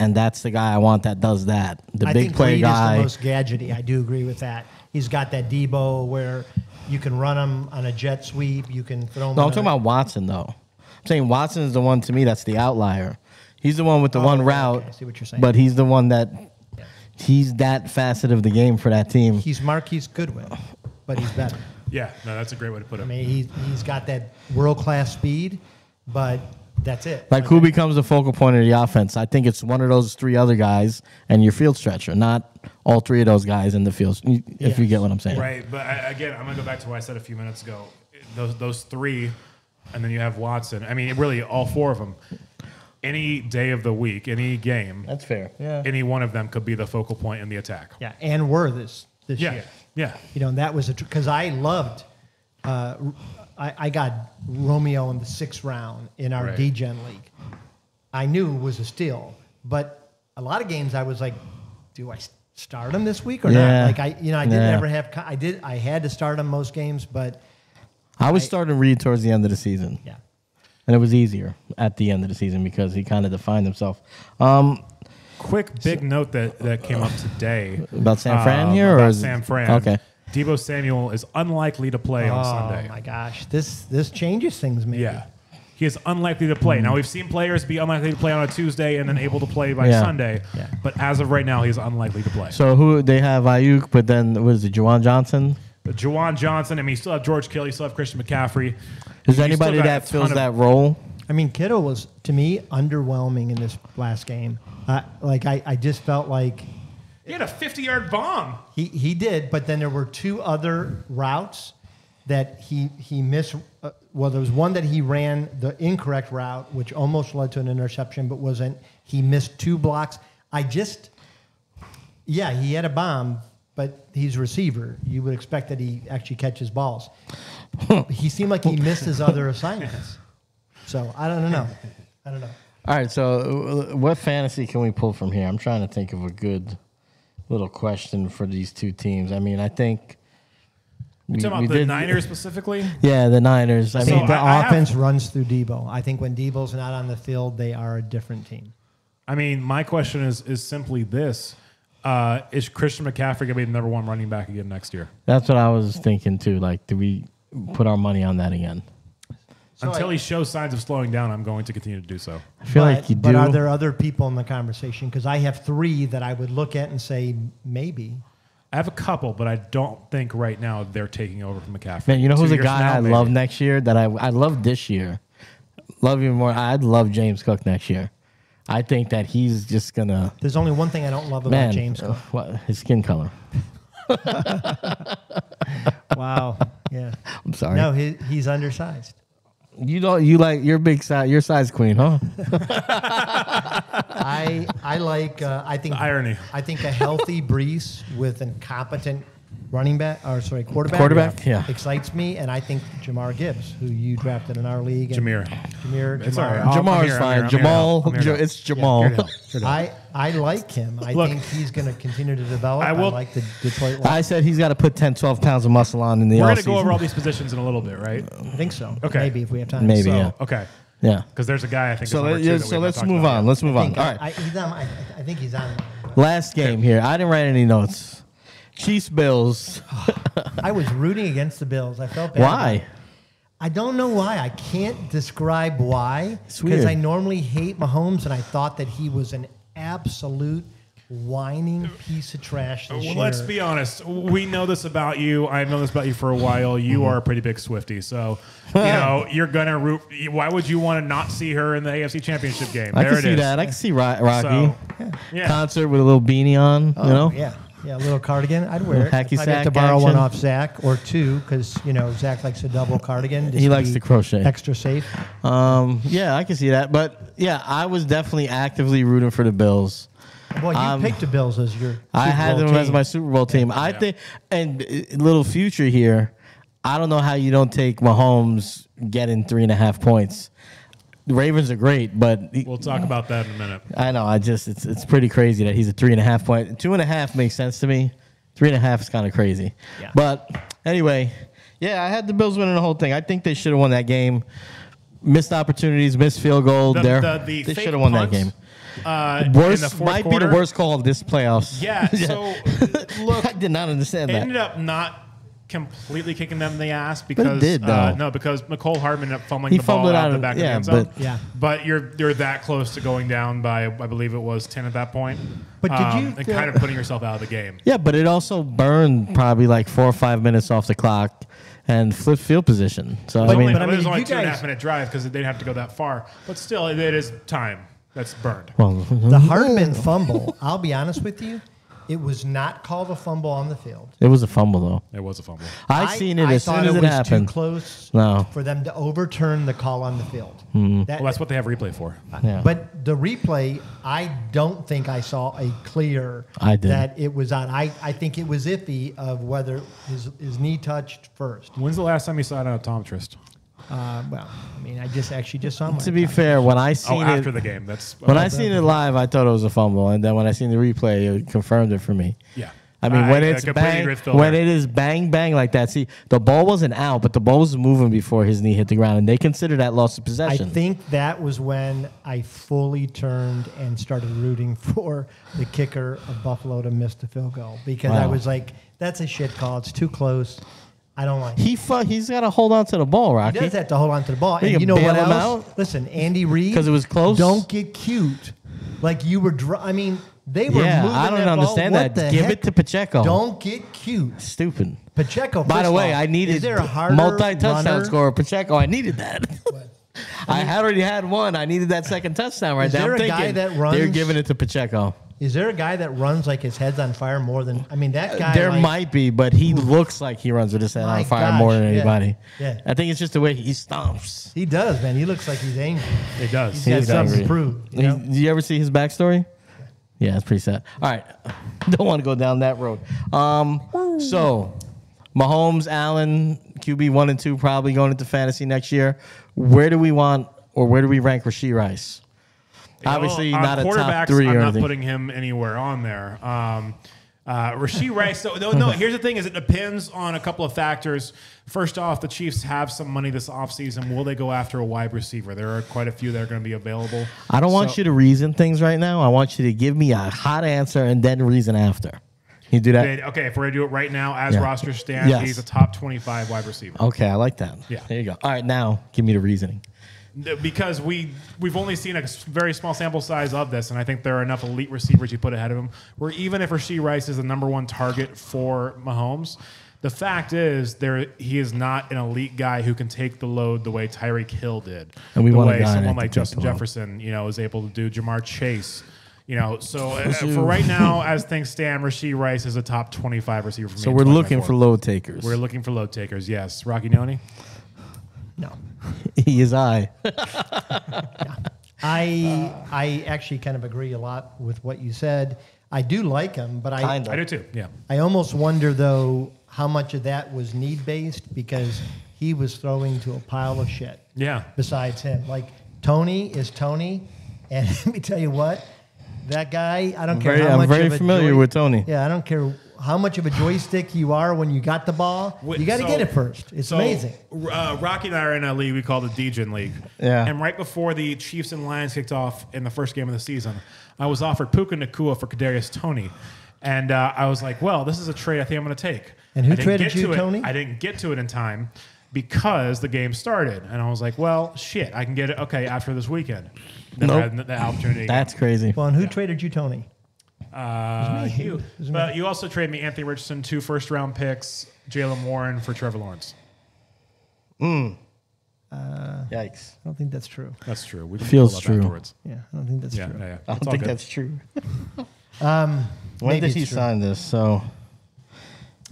and that's the guy I want that does that. The I big think play Reed guy. is the most gadgety. I do agree with that. He's got that Deebo where you can run him on a jet sweep. You can throw him. no, I'm on talking a- about Watson though. I'm saying Watson is the one to me that's the outlier. He's the one with the Oh, one okay, route, okay. I see what you're saying. but he's the one that he's that facet of the game for that team. He's Marquise Goodwin, but he's better. Yeah, no, that's a great way to put it. I mean, he, he's got that world class speed, but that's it. Like who becomes the focal point of the offense? I think it's one of those three other guys and your field stretcher, not all three of those guys in the field. If you get what I'm saying, Right, but I, again, I'm gonna go back to what I said a few minutes ago. Those those three, and then you have Watson. I mean, really, all four of them. Any day of the week, any game, That's fair. Yeah. any one of them could be the focal point in the attack. Yeah, and were this this Yeah, year. yeah. You know, and that was a because I loved. Uh, I, I got Romeo in the sixth round in our Right. D-Gen league. I knew it was a steal, but a lot of games I was like, do I s- start him this week or Yeah. not? Like I, you know, I didn't Yeah. ever have. co- I did. I had to start him most games, but I was starting Reed towards the end of the season. yeah. And it was easier at the end of the season because he kind of defined himself. Um, Quick big note that, that came up today About San Fran um, here, or about is San Fran. okay. Deebo Samuel is unlikely to play on Sunday. Oh my gosh, this this changes things. Maybe. Yeah. He is unlikely to play. Now we've seen players be unlikely to play on a Tuesday and then able to play by Yeah. Sunday. Yeah. But as of right now, he's unlikely to play. so who they have Aiyuk, but then what is it, Juwan Johnson? But Jawan Johnson, I mean, you still have George Kittle, you still have Christian McCaffrey. Is You still anybody that ton fills of- that role? I mean, Kittle was to me underwhelming in this last game. Uh, like I, I just felt like He had a 50 yard bomb. he, he did, but then there were two other routes that he he missed. Uh, well, there was one that he ran the incorrect route, which almost led to an interception, but wasn't. He missed two blocks. I just, yeah, he had a bomb, but he's a receiver. You would expect that he actually catches balls. he seemed like he missed his other assignments. So I don't know. I don't know. All right, so uh, what fantasy can we pull from here? I'm trying to think of a good little question for these two teams. I mean, I think we, You talking about the did- Niners specifically? Yeah, the Niners. I I So mean, mean, the I- I have- offense runs through Deebo. I think when Deebo's not on the field, they are a different team. I mean, my question is is simply this. Uh, is Christian McCaffrey going to be the number one running back again next year? that's what I was thinking too. Like, do we put our money on that again? So Until I- he shows signs of slowing down, I'm going to continue to do so. I feel but, like you do. but are there other people in the conversation? Because I have three that I would look at and say maybe. I have a couple, but I don't think right now they're taking over from McCaffrey. Man, you know Two who's a guy now, I maybe. love next year that I I love this year. Love even more. I'd love James Cook next year. I think that he's just gonna There's only one thing I don't love about man. James uh, Cook. what, his skin color. Wow. Yeah. I'm sorry. No, he, he's undersized. You don't. You like your big size. Your size queen, huh? I I like. Uh, I think The irony. I think a healthy Breece with an competent running back or sorry quarterback. Quarterback, yeah. excites me, and I think Jamar Gibbs, who you drafted in our league, and Jameer. Jameer, It's Jamar. all right. Jamar's here, I'm fine. here, I'm Jamal. I'm here to Jo- help. it's Jamal. I, I like him. I Look. think he's going to continue to develop. I I, will- like the Detroit I said he's got to put 10, 12 pounds of muscle on in the We're going to go over all these positions in a little bit, right? I think so. Okay. Maybe if we have time. Maybe. So, yeah. okay. Yeah. Because there's a guy I think. So, let, yeah, so let's move on. yet. Let's move on. think, All I, right. I, he's on, I, I think he's on. Last game here. I didn't write any notes. Chiefs Bills. I was rooting against the Bills. I felt bad. Why? I don't know why. I can't describe why. It's. Because I normally hate Mahomes, and I thought that he was an absolute whining piece of trash this Well, year. let's be honest. We know this about you. I know this about you for a while. You Mm-hmm. are a pretty big Swifty, so you know you're gonna root. Why would you want to not see her in the AFC Championship game? I there can it see is. that. I can see Rocky. So, yeah. Concert with a little beanie on, Oh, you know? yeah. Yeah, a little cardigan. I'd wear it. Hacky If I get to sack borrow one off Zach or two, because, you know, Zach likes a double cardigan. just He likes be to crochet. Extra safe. Um, yeah, I can see that. But yeah, I was definitely actively rooting for the Bills. Well, you Um, picked the Bills as your. I had Bowl them as my Super Bowl team. I think, and uh, little future here, I don't know how you don't take Mahomes getting three and a half points. The Ravens are great, but he- We'll talk about that in a minute. I know. I just it's it's pretty crazy that he's a three and a half point. Two and a half makes sense to me. Three and a half is kind of crazy. Yeah. But anyway, yeah, I had the Bills winning the whole thing. I think they should have won that game. Missed opportunities, missed field goal. The, there, the, the they should have won punt, that game. Uh, in Worst the might quarter, be the worst call of this playoffs. Yeah. So look, I did not understand it that. ended up not completely kicking them in the ass because did, uh, no, because Mecole Hardman ended up fumbling He the ball fumbled out out of the back yeah, of the end zone. but- Yeah. But you're you're that close to going down by I believe it was ten at that point. But did you Um, and feel- kind of putting yourself out of the game? Yeah, but it also burned probably like four or five minutes off the clock and flipped field position. So But I mean, but I it was only you two and a guys- half minute drive because they'd have to go that far. But still, it, it is time that's burned. well, The Hardman fumble, I'll be honest with you, it was not called a fumble on the field. it was a fumble though. It was a fumble. I seen it I as thought soon as it, was happened. too close No. for them to overturn the call on the field. Mm-hmm. That- Well, that's what they have replay for. Yeah. But the replay, I don't think I saw a clear I did. that it was on. I, I think it was iffy of whether his, his knee touched first. When's the last time you saw it on a optometrist? Uh, well, I mean, I just actually just saw to be fair, when I seen Oh, seen after it, the game. That's when I seen it live, I thought it was a fumble, and then when I seen the replay, it confirmed it for me. yeah. I mean, I- when I it's bang, agree with Phil when it is bang bang like that. See, the ball wasn't out, but the ball was moving before his knee hit the ground, and they consider that loss of possession. I think that was when I fully turned and started rooting for the kicker of Buffalo to miss the field goal because I was like, "That's a shit call. It's too close. I don't like." he fu- he's got to hold on to the ball, Rocky. He does have to hold on to the ball. You And you know what else? out. Listen, Andy Reid. Because it was close? Don't get cute. Like you were. Dr- I mean, they were. Yeah, moving I don't that ball. understand What that. Give heck? it to Pacheco. Don't get cute. Stupid. Pacheco. By the way, I needed Is there a harder multi touchdown runner? scorer. Pacheco, I needed that. I had already had one. I needed that second touchdown right Is there. there a guy thinking that they're giving it to Pacheco. Is there a guy that runs like his head's on fire more than? I mean, that guy. there like, might be, but he looks like he runs with his head on fire gosh, more than yeah, anybody. yeah. I think it's just the way he stomps. He does, man. He looks like he's angry. It does. He's He got is something angry. to prove. You know? Did you ever see his backstory? Yeah, it's pretty sad. All right, don't want to go down that road. Um, so Mahomes, Allen, QB one and two, probably going into fantasy next year. Where do we want, or where do we rank Rasheed Rice? Obviously, on not a top three I'm not anything. putting him anywhere on there. Um, uh, Rasheed Rice. So, no, no. Here's the thing: is it depends on a couple of factors. First off, the Chiefs have some money this offseason. Will they go after a wide receiver? There are quite a few that are going to be available. I don't want So- you to reason things right now. I want you to give me a hot answer and then reason after. You do that? They- Okay, if we're gonna do it right now, as Yeah. roster stands, Yes. he's a top 25 wide receiver. Okay, I like that. Yeah. There you go. All right, now give me the reasoning. Because we we've only seen a very small sample size of this, and I think there are enough elite receivers you put ahead of him. Where even if Rasheed Rice is the number one target for Mahomes, the fact is there he is not an elite guy who can take the load the way Tyreek Hill did, And we the want way someone like Justin. Jefferson, you know, is able to do. Ja'Marr Chase. You know, so uh, for right now, as things stand, Rasheed Rice is a top 25 receiver for me. So we're looking for load takers. We're looking for load takers. Yes, Rocky Noni. No. he is I. I I actually kind of agree a lot with what you said. I do like him, but I Kinda. I do too. Yeah. I almost wonder though how much of that was need based because he was throwing to a pile of shit. Yeah. Besides him, like Toney is Toney, and let me tell you what, that guy. I don't care very- how I'm much very of a familiar with Toney. Yeah, I don't care how much of a joystick you are when you got the ball. Wait, you got to so- get it first. It's so, amazing. Uh, Rocky and I are in a league we call the Degen League. Yeah. And right before the Chiefs and Lions kicked off in the first game of the season, I was offered Puka Nacua for Kadarius Toney. And uh, I was like, well, this is a trade I think I'm going to take. And who traded you, to it- Toney? I didn't get to it in time because the game started. And I was like, well, shit, I can get it, okay, after this weekend. Then Nope. the opportunity. That's crazy. Well, and who traded you, Toney? Uh, me. you. It me. But you also traded me Anthony Richardson, two first round picks, Jaylen Warren for Trevor Lawrence. Yikes. I don't think that's true. That's true. We can Feels pull up true. Afterwards. Yeah, I don't think that's Yeah, true. yeah, yeah. I It's don't all think good. that's true. Um, When maybe did he it's true. sign this? So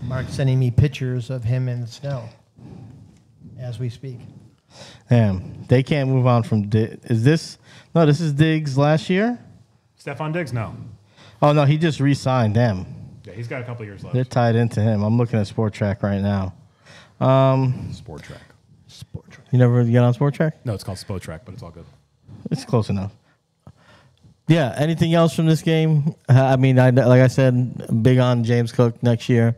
Mark's sending me pictures of him in the snow as we speak. damn, they can't move on from. Di- is this no? This is Diggs last year. Stefon Diggs, no. Oh no, he just re-signed. Damn, Yeah, he's got a couple years left. they're tied into him. I'm looking at Sport Track right now. Um, Sport Track. Sport track. you never get on Sport Track? No, it's called Spotrac, but it's all good. It's close enough. Yeah. Anything else from this game? Uh, I mean, I, like I said, big on James Cook next year.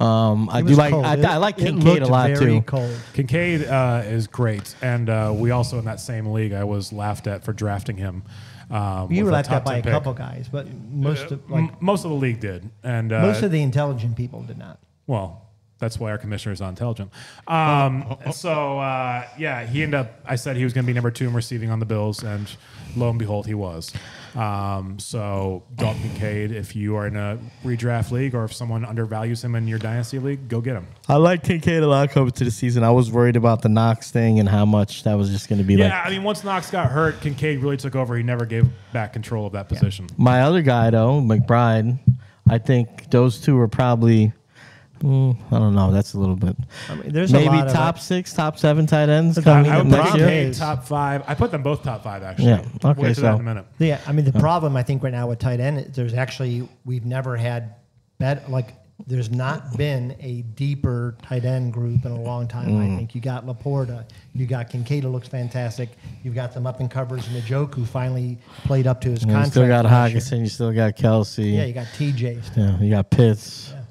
Um, I do like. I, It- I like Kincaid looked a lot very too. Cold. Kincaid uh, is great, and uh, we also in that same league, I was laughed at for drafting him. Um, You were a laughed top at by a pick. couple guys, but most of like M- most of the league did, and uh, most of the intelligent people did not. Well, that's why our commissioner is not intelligent. Um, so uh, yeah, he ended up. I said he was going to be number two in receiving on the Bills, and lo and behold, he was. Um, so Dalton Kincaid, if you are in a redraft league or if someone undervalues him in your dynasty league, go get him. I like Kincaid a lot coming to the season. I was worried about the Knox thing and how much that was just going to be Yeah, like. I mean, once Knox got hurt, Kincaid really took over. He never gave back control of that position. My other guy though, McBride, I think those two are probably. Mm, I don't know. That's a little bit. I mean, there's a Maybe lot of top six, top seven tight ends I, coming I would next year. Top five. I put them both top five actually. Yeah, okay, We'll get that so- in a minute. Yeah, I mean the problem I think right now with tight end, is there's actually we've never had bet like there's not been a deeper tight end group in a long time. Mm. I think you got LaPorta, you got Kincaid, who looks fantastic. You've got them up in covers, and Njoku who finally played up to his You contract. You still got last year. Hockenson. You still got Kelce. Yeah, you got TJ. Still. Yeah, you got Pitts. Yeah.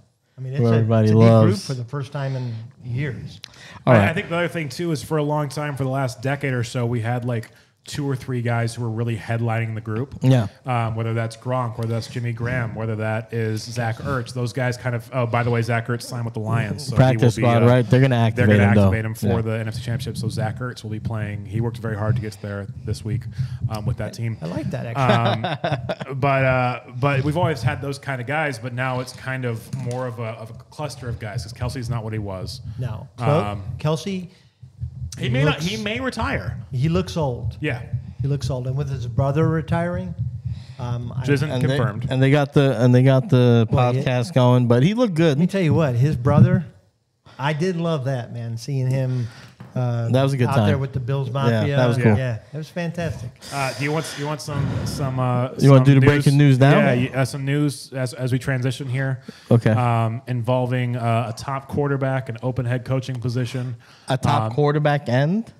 I mean, it's a, everybody it's a deep group loves. for the first time in years. All I, right. I think the other thing too is for a long time, for the last decade or so, we had like two or three guys who were really headlining the group. Yeah. Um, whether that's Gronk, whether that's Jimmy Graham, whether that is Zach Ertz, those guys kind of. Oh, by the way, Zach Ertz signed with the Lions. So he Practice be, squad, uh, right? They're gonna They're activate going to him, activate him for Yeah. the NFC Championship. So Zach Ertz will be playing. He worked very hard to get there this week um, with that team. I like that actually. but uh, but we've always had those kind of guys. But now it's kind of more of a, of a cluster of guys because Kelce's not what he was. no, Um, Kelsey, He may not. He may retire. he looks old. Yeah, He looks old, and with his brother retiring, um, which isn't And they, confirmed. and they got the and they got the Well, yeah. podcast going, but he looked good. Let me tell you what, his brother, I did love that man. Seeing him, uh, That was a good time. out time. there with the Bills Mafia. that was cool. Yeah, it was fantastic. Uh, do you want you want some some? Uh, You wanna do the breaking news now? Yeah, you- uh, some news as as we transition here. Okay. Um, involving uh, a top quarterback, an open head coaching position, A top um, quarterback end.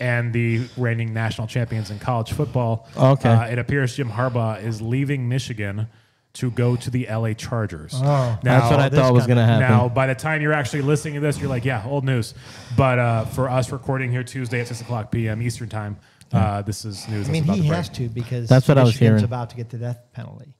and the reigning national champions in college football. Okay. Uh, it appears Jim Harbaugh is leaving Michigan to go to the LA Chargers. Oh. That's what I thought was going to happen. Now, by the time you're actually listening to this, you're like, yeah, old news. But uh, for us recording here Tuesday at 6 o'clock p.m. Eastern Time, uh, this is news. I mean, that's he to break. has to because That's what I was hearing. about to get the death penalty.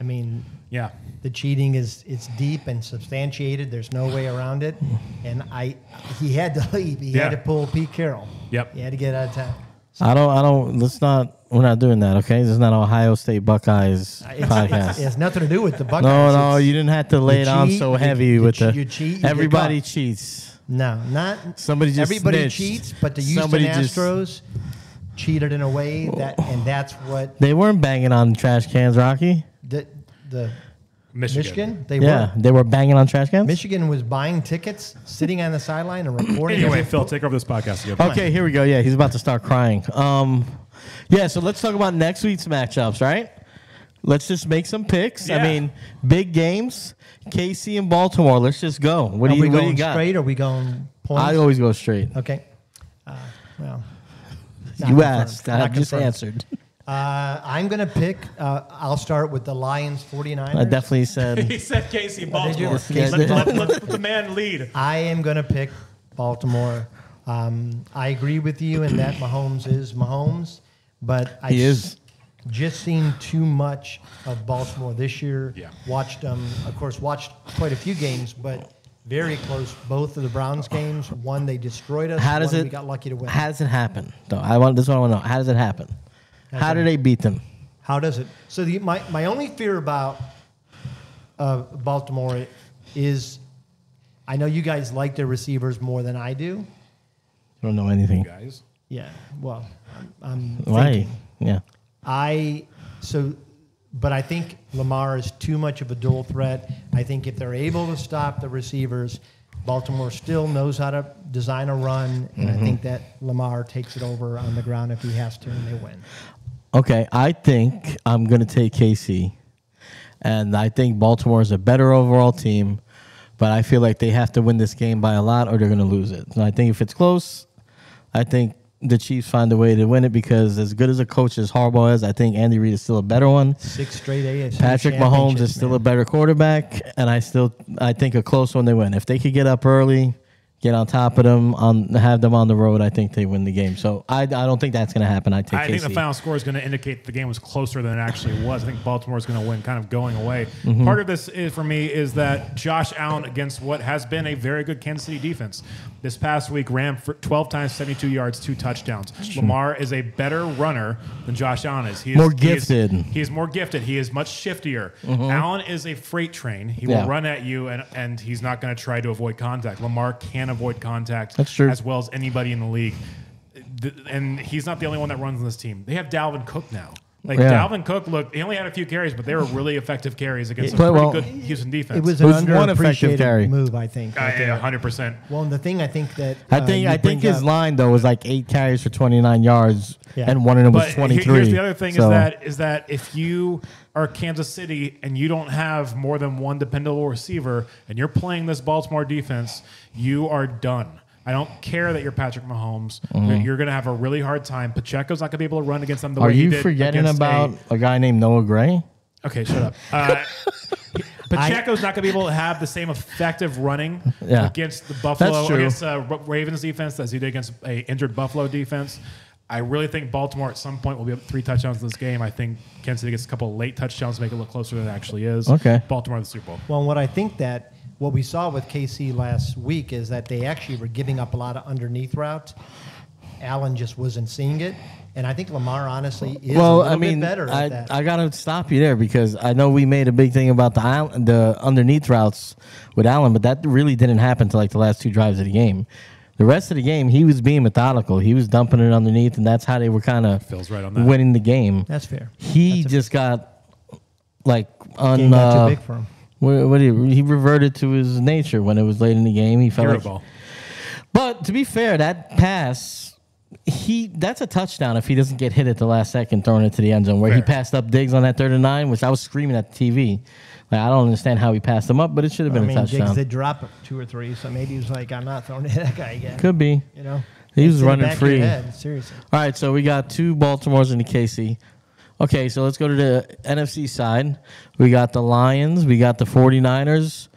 I mean, Yeah. the cheating is it's deep and substantiated. There's no way around it. And I, he had to leave. He Yeah. had to pull Pete Carroll. Yep. He had to get out of town. I don't. I don't. Let's not. We're not doing that. Okay. This is not Ohio State Buckeyes uh, It's, podcast. it's, it has nothing to do with the Buckeyes. no, no, It's- you didn't have to lay you it on so heavy you with che- the. you cheat, you everybody cheats. No, not Somebody just everybody snitched. cheats, but the Houston Somebody Astros cheated in a way that, and that's what They weren't banging on trash cans, Rocky. the, the Michigan. Michigan they Yeah, were. they were banging on trash cans. Michigan was buying tickets, sitting on the sideline, and recording. Anyway, Phil, take over this podcast again. Okay, here we go. Yeah, he's about to start crying. Um, yeah, so let's talk about next week's matchups, right? Let's just make some picks. I mean, big games. KC and Baltimore. Let's just go. What Are do you, we what do going you got? straight? Or are we going points? I always go straight. okay. Uh, well, you confirmed. asked. I Not just answered. Uh, I'm going to pick. Uh, I'll start with the Lions 49ers. I definitely said. He said KC Baltimore. Let, let, let, let the man lead. I am going to pick Baltimore. Um, I agree with you in that Mahomes is Mahomes, but I He is. just seen too much of Baltimore this year. Yeah. Watched them, of course, watched quite a few games, but very close. Both of the Browns games. One they destroyed us. How does one it? We got lucky to win. How does it happen? Though I want this. Is what I want to know. How does it happen? How do they beat them? How does it? So the, my my only fear about uh, Baltimore is, I know you guys like their receivers more than I do. I don't know anything. Guys. Yeah. Well, I'm, I'm Why? thinking. Yeah. I so, but I think Lamar is too much of a dual threat. I think if they're able to stop the receivers, Baltimore still knows how to design a run, and Mm-hmm. I think that Lamar takes it over on the ground if he has to, and they win. Okay, I think I'm going to take KC. And I think Baltimore is a better overall team, but I feel like they have to win this game by a lot or they're going to lose it. So I think if it's close, I think the Chiefs find a way to win it because as good as a coach as Harbaugh is, I think Andy Reid is still a better one. Six straight AFC Patrick Mahomes is still man. a better quarterback, and I still I think a close one they win. If they could get up early, get on top of them, on have them on the road, I think they win the game. So I, I don't think that's going to happen. I take I think the final score is going to indicate the game was closer than it actually was. I think Baltimore is going to win, kind of going away. Mm-hmm. Part of this is for me is that Josh Allen against what has been a very good Kansas City defense. This past week ran for 12 times, 72 yards, two touchdowns. Lamar is a better runner than Josh Allen is. He is More he is- gifted. He is, more gifted. He is much shiftier. Allen is a freight train. He Yeah. will run at you, and, and he's not going to try to avoid contact. Lamar can avoid contact That's true. as well as anybody in the league. And he's not the only one that runs on this team. They have Dalvin Cook now. Like Yeah. Dalvin Cook, looked, he only had a few carries, but they were really effective carries against a But, pretty well, good Houston defense. It was It was one effective underappreciated carry. move, I think. right uh, there. hundred percent. Well, and the thing I think that I uh, think I think his up- line though was like eight carries for 29 yards, Yeah. and one of them was But 23. here- here's the other thing: So- is that is that if you are Kansas City and you don't have more than one dependable receiver, and you're playing this Baltimore defense, you are done. I don't care that you're Patrick Mahomes. You're- You're going to have a really hard time. Pacheco's not going to be able to run against them the. Are way he you did forgetting against about a- a, guy named Noah Gray? Okay, shut up. Uh, Pacheco's not going to be able to have the same effective running Yeah. against the Buffalo against uh, Ravens defense as he did against a injured Buffalo defense. I really think Baltimore at some point will be up three touchdowns in this game. I think Kansas City gets a couple of late touchdowns to make it look closer than it actually is. Okay. Baltimore in the Super Bowl. Well, what I think that what we saw with KC last week is that they actually were giving up a lot of underneath routes. Allen just wasn't seeing it, and I think Lamar honestly is a well, little I mean, bit better I, at that. I gotta stop you there because I know we made a big thing about the island, the underneath routes with Allen, but that really didn't happen to like the last two drives of the game. The rest of the game, he was being methodical. He was dumping it underneath, and that's how they were kind of right winning the game. That's fair. He That's just got like un. Game got uh, too big for him. What, what he, he reverted to his nature when it was late in the game. He felt Hero like, ball. but to be fair, that pass, he that's a touchdown if he doesn't get hit at the last second throwing it to the end zone where he passed up Diggs on that third and nine, which I was screaming at the TV. Like I don't understand how he passed him up, but it should have been I been mean, a Diggs touchdown. did drop two or three, so maybe he was like, "I'm not throwing it at that guy again." Could be. You know, He was It's in the running back of your free. head, Seriously. All right, so we got two Baltimores and the KC. Okay, so let's go to the NFC side. We got the Lions, we got the 49ers.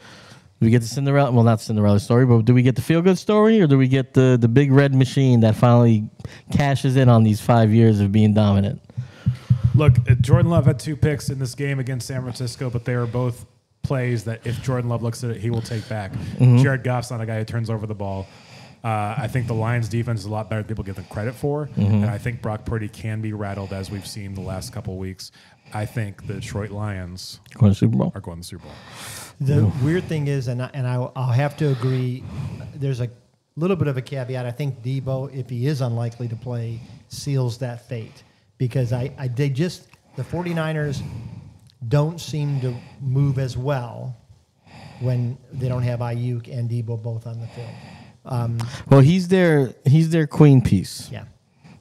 Do we get the Cinderella? Well, not the Cinderella story, but do we get the feel good story or do we get the, the big red machine that finally cashes in on these five years of being dominant? Look, uh, Jordan Love had two picks in this game against San Francisco, but they are both plays that if Jordan Love looks at it, he will take back. Mm-hmm. Jared Goff's not a guy who turns over the ball. Uh, I think the Lions' defense is a lot better than people give them credit for, Mm-hmm. and I think Brock Purdy can be rattled as we've seen the last couple of weeks. I think the Detroit Lions Going to Super Bowl? are going to the Super Bowl. The weird thing is, and I, and I, I'll have to agree. There's a little bit of a caveat. I think Deebo, if he is unlikely to play, seals that fate because I, I they just the 49ers don't seem to move as well when they don't have Aiyuk and Deebo both on the field. Um, Well, he's their he's their queen piece. yeah,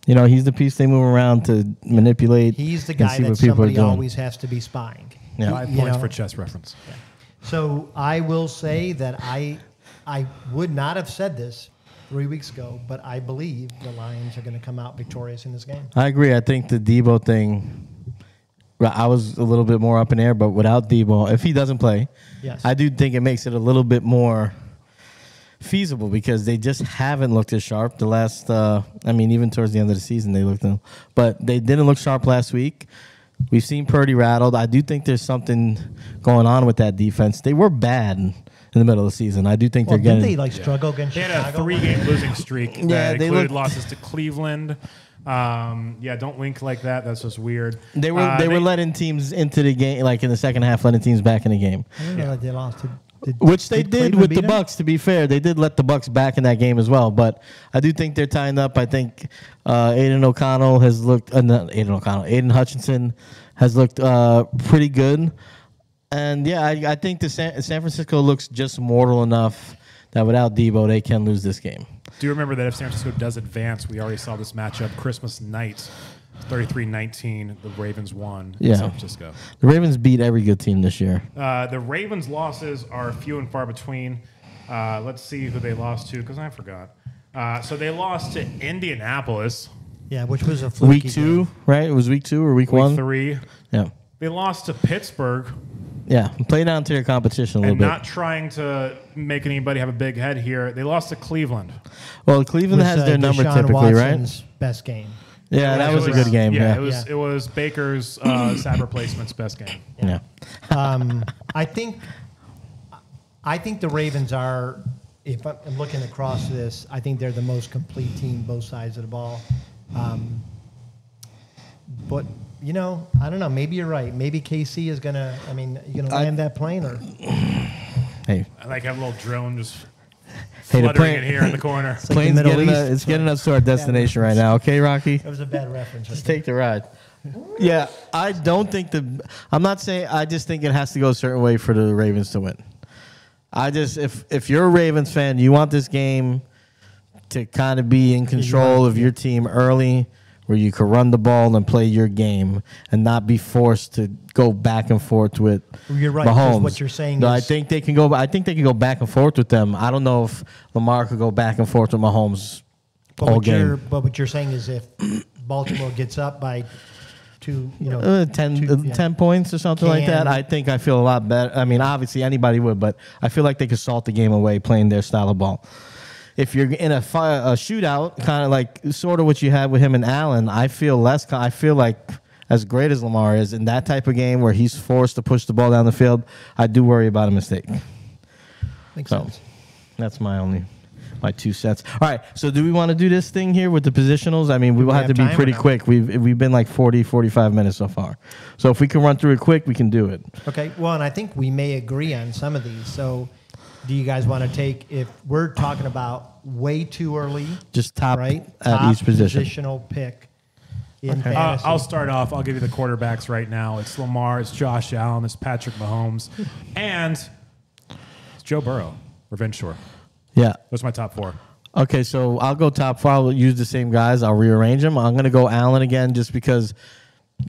You know, he's the piece they move around to manipulate. he's the and guy see that what people are somebody always has to be spying. Yeah. Five you points know, for chess reference. So I will say that I I would not have said this three weeks ago, but I believe the Lions are going to come out victorious in this game. I agree. I think the Deebo thing. I was a little bit more up in air, but without Deebo, if he doesn't play, Yes. I do think it makes it a little bit more feasible because they just haven't looked as sharp the last. Uh, I mean, even towards the end of the season, they looked, them, but they didn't look sharp last week. We've seen Purdy rattled. I do think there's something going on with that defense. They were bad in the middle of the season. I do think Well, they're didn't getting. they like struggle against They had a three-game losing streak that Yeah, they included looked- losses to Cleveland. Um, yeah, don't wink like that. That's just weird. They were Uh, they, were letting teams into the game, like in the second half, letting teams back in the game. I didn't know that they lost. Did, did, Which they did Cleveland with the? Bucks. To be fair, they did let the Bucks back in that game as well. But I do think they're tying up. I think uh, Aidan O'Connell has looked. Uh, not Aidan O'Connell. Aidan Hutchinson has looked uh, pretty good. And yeah, I, I think the San, San Francisco looks just mortal enough that without Deebo, they can lose this game. Do you remember that if San Francisco does advance, we already saw this matchup Christmas night, 33-19, the Ravens won in Yeah. San Francisco. The Ravens beat every good team this year. Uh, the Ravens' losses are few and far between. Uh, let's see who they lost to because I forgot. Uh, so they lost to Indianapolis Yeah, which was a fluky Week two, game. right? It was week two or week, week one. three. Yeah, They lost to Pittsburgh yeah. Play down to your competition a little bit. and bit. not trying to make anybody have a big head here. They lost to Cleveland. well, Cleveland Was, has uh, their number Deshaun typically, right? Best game. Yeah, that It was a good game. Yeah, Yeah, it was Yeah. it was Baker's uh, sad replacement's best game. yeah. Um, I think, I think the Ravens are. If I'm I'm looking across this, I think they're the most complete team, both sides of the ball. Um, but you know, I don't know. Maybe you're right. Maybe KC is gonna. I mean, you gonna I- land that plane or? Hey, I like have a little drone just Hey, the fluttering plane- in here in the corner. like the plane's Middle getting East, us, it's so- getting us to our destination right now. Okay, Rocky, That was a bad reference. let's I think. take the ride. Yeah, I don't think the. I'm not saying. I just think it has to go a certain way for the Ravens to win. I just if if you're a Ravens fan, you want this game to kind of be in control of your team early, where you could run the ball and play your game, and not be forced to go back and forth with. You're right, Mahomes. what you're saying No, I think they can go. I think they can go back and forth with them. I don't know if Lamar could go back and forth with Mahomes But all game. but what you're saying is if Baltimore gets up by two, you know, Uh, 10, two- uh, yeah. 10 points or something like that. I think I feel a lot better. I mean, obviously anybody would, but I feel like they could salt the game away playing their style of ball. If you're in a, fi- a shootout, kind of like sort of what you had with him and Allen, I feel less. I feel like as great as Lamar is in that type of game where he's forced to push the ball down the field, I do worry about a mistake. Makes So sense. that's my only my two cents. All right. So do we want to do this thing here with the positionals? I mean, we will we have to be pretty quick. We've we've been like 40 45 minutes so far. So if we can run through it quick, we can do it. Okay. Well, and I think we may agree on some of these. So, do you guys want to take if we're talking about way too early, Just top right? at Top each position. Positional pick in Uh. I'll start off. I'll give you the quarterbacks right now. It's Lamar, it's Josh Allen, it's Patrick Mahomes, and it's Joe Burrow, Revenge Tour. Yeah. Those are my top four. Okay, so I'll go top four. I'll use the same guys. I'll rearrange them. I'm going to go Allen again just because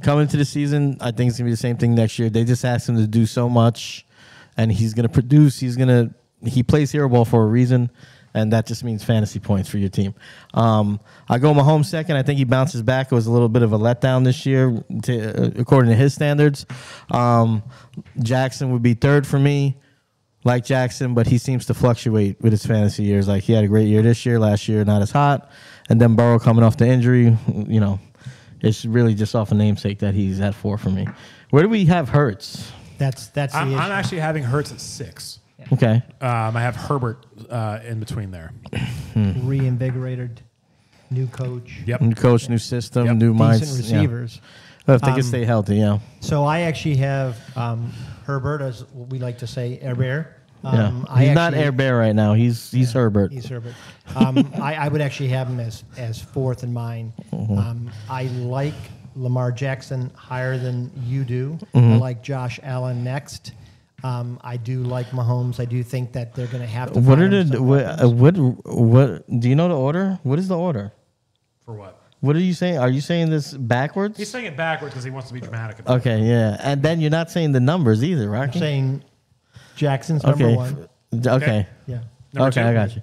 coming to the season, I think it's going to be the same thing next year. They just asked him to do so much, and he's going to produce. He's going to he plays hero ball for a reason, and that just means fantasy points for your team. Um, I go Mahomes second. I think he bounces back. It was a little bit of a letdown this year, to, uh, according to his standards. Um, Jackson would be third for me like Jackson, but he seems to fluctuate with his fantasy years. Like he had a great year this year, last year not as hot, and then Burrow coming off the injury. You know, it's really just off a namesake that he's at four for me. Where do we have Hurts? that's that's I'm, issue. I'm actually having Hurts at six. Okay, Um, I have Herbert uh, in between there. reinvigorated, new coach, Yep. new coach, new system, Yep. new decent minds. receivers. Yeah. If they can Um, stay healthy, yeah. So I actually have um, Herbert, as we like to say, Air Bear. Yeah, Um, I he's not actually- Air Bear right now. He's he's Herbert. He's Herbert. Um, I, I would actually have him as, as fourth in mine. Mm-hmm. Um, I like Lamar Jackson higher than you do. Mm-hmm. I like Josh Allen next. Um, I do like Mahomes. I do think that they're going to have to. what are find him the what, uh, what what? Do you know the order? What is the order? For what? What are you saying? Are you saying this backwards? He's saying it backwards because he wants to be dramatic. About Okay, yeah, and then you're not saying the numbers either, right? I'm saying Jackson's number okay, one. f- okay, Yeah. Number okay, two? I got you.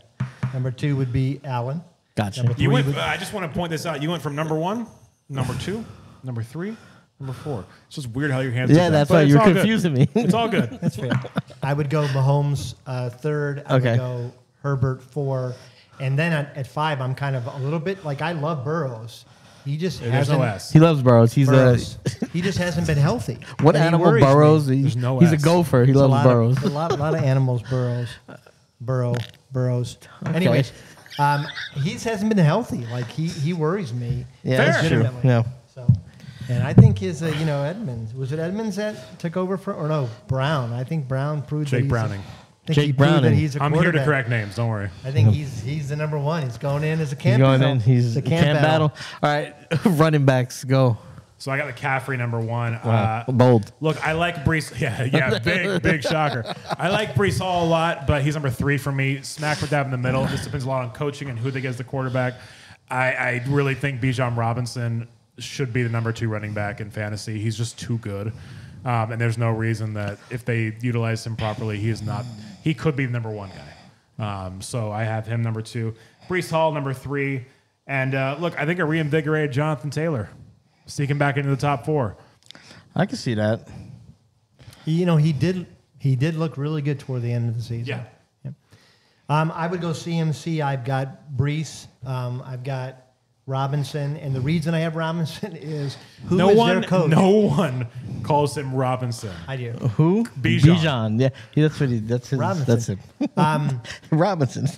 Number two would be Allen. Gotcha. You went. would- I just want to point this out. You went from number one, number two, number three, number four. It's just weird how your hands. Yeah, did that's but why it's you're all good. confusing me. It's all good. That's fair. I would go Mahomes uh, third. I Okay. would go Herbert four, and then at, at five, I'm kind of a little bit like I love Burrows. He just Yeah, hasn't. no S. He loves burrows. He's Burrows. he just hasn't been healthy. what And animal worries me. burrows? He- There's no he's a S. gopher. He There's loves lot burrows. Of, a lot, a lot of animals burrows, burrow, burrows. Anyways, um, he hasn't been healthy. Like he he worries me. yeah, Fair. that's true. legitimately. Yeah. So, and I think his, uh, you know, Edmonds was it Edmonds that took over for, or no, Brown? I think Brown proved that Jake he's Browning. I think Jake he proved that Browning. he's a I'm here to quarterback. correct names. Don't worry. I think he's he's the number one. He's going in as a He's camp. going battle. in. He's a camp, battle. All right, running backs go. So I got the Caffrey number one. Wow, Uh, bold. Look, I like Breece. Yeah, yeah, big, big shocker. I like Breece Hall a lot, but he's number three for me. Smack with that in the middle. This depends a lot on coaching and who they get as the quarterback. I, I really think Bijan Robinson should be the number two running back in fantasy. He's just too good. Um, and there's no reason that if they utilize him properly, he is not. He could be the number one guy. Um, so I have him number two. Breece Hall number three. And uh, look, I think I reinvigorated Jonathan Taylor, sneaking back into the top four. I can see that. You know, he did he did look really good toward the end of the season. Yeah. Yeah. Um, I would go CMC. I've got Breece. Um, I've got Robinson, and the reason I have Robinson is who is no one, their coach? no one calls him Robinson. I do. Who? Bijan. Yeah, he, that's what he. That's his. Robinson. That's him. Um, Robinson.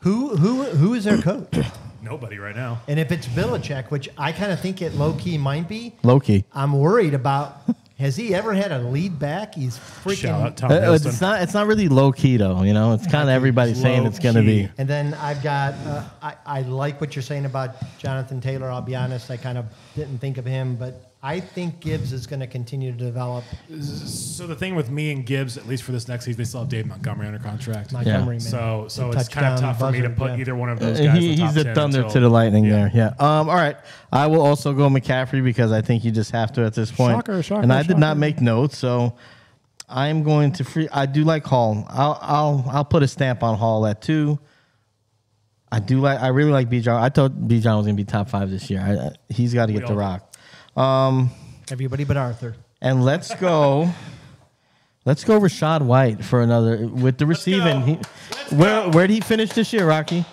who who who is their coach? Nobody right now. And if it's Belichick, which I kind of think it low key might be, Loki. I'm worried about has he ever had a lead back? He's freaking. Shout out Tom Uh, it's not. It's not really low key though. You know, it's kind of everybody saying it's going to be. And then I've got, uh, I, I like what you're saying about Jonathan Taylor. I'll be honest, I kind of didn't think of him, but I think Gibbs is going to continue to develop So the thing with me and Gibbs, at least for this next season, they still have Dave Montgomery under contract. Montgomery. man. So so it's kind of touchdown tough for me to put yeah. either one of those Uh, guys. he- in the he's top the 10 thunder until- to the lightning yeah. there. Yeah. Um. All right. I will also go McCaffrey because I think you just have to at this point. Shocker, shocker, and I did not make notes, so I'm going to free. I do like Hall. I'll I'll I'll put a stamp on Hall at two. I do like. I really like Bijan. I thought Bijan was going to be top five this year. I, I- he's got to get the rock. Um. Everybody but Arthur. And let's go. Let's go Rachaad White for another with the receiving. He, where where did he finish this year, Rocky?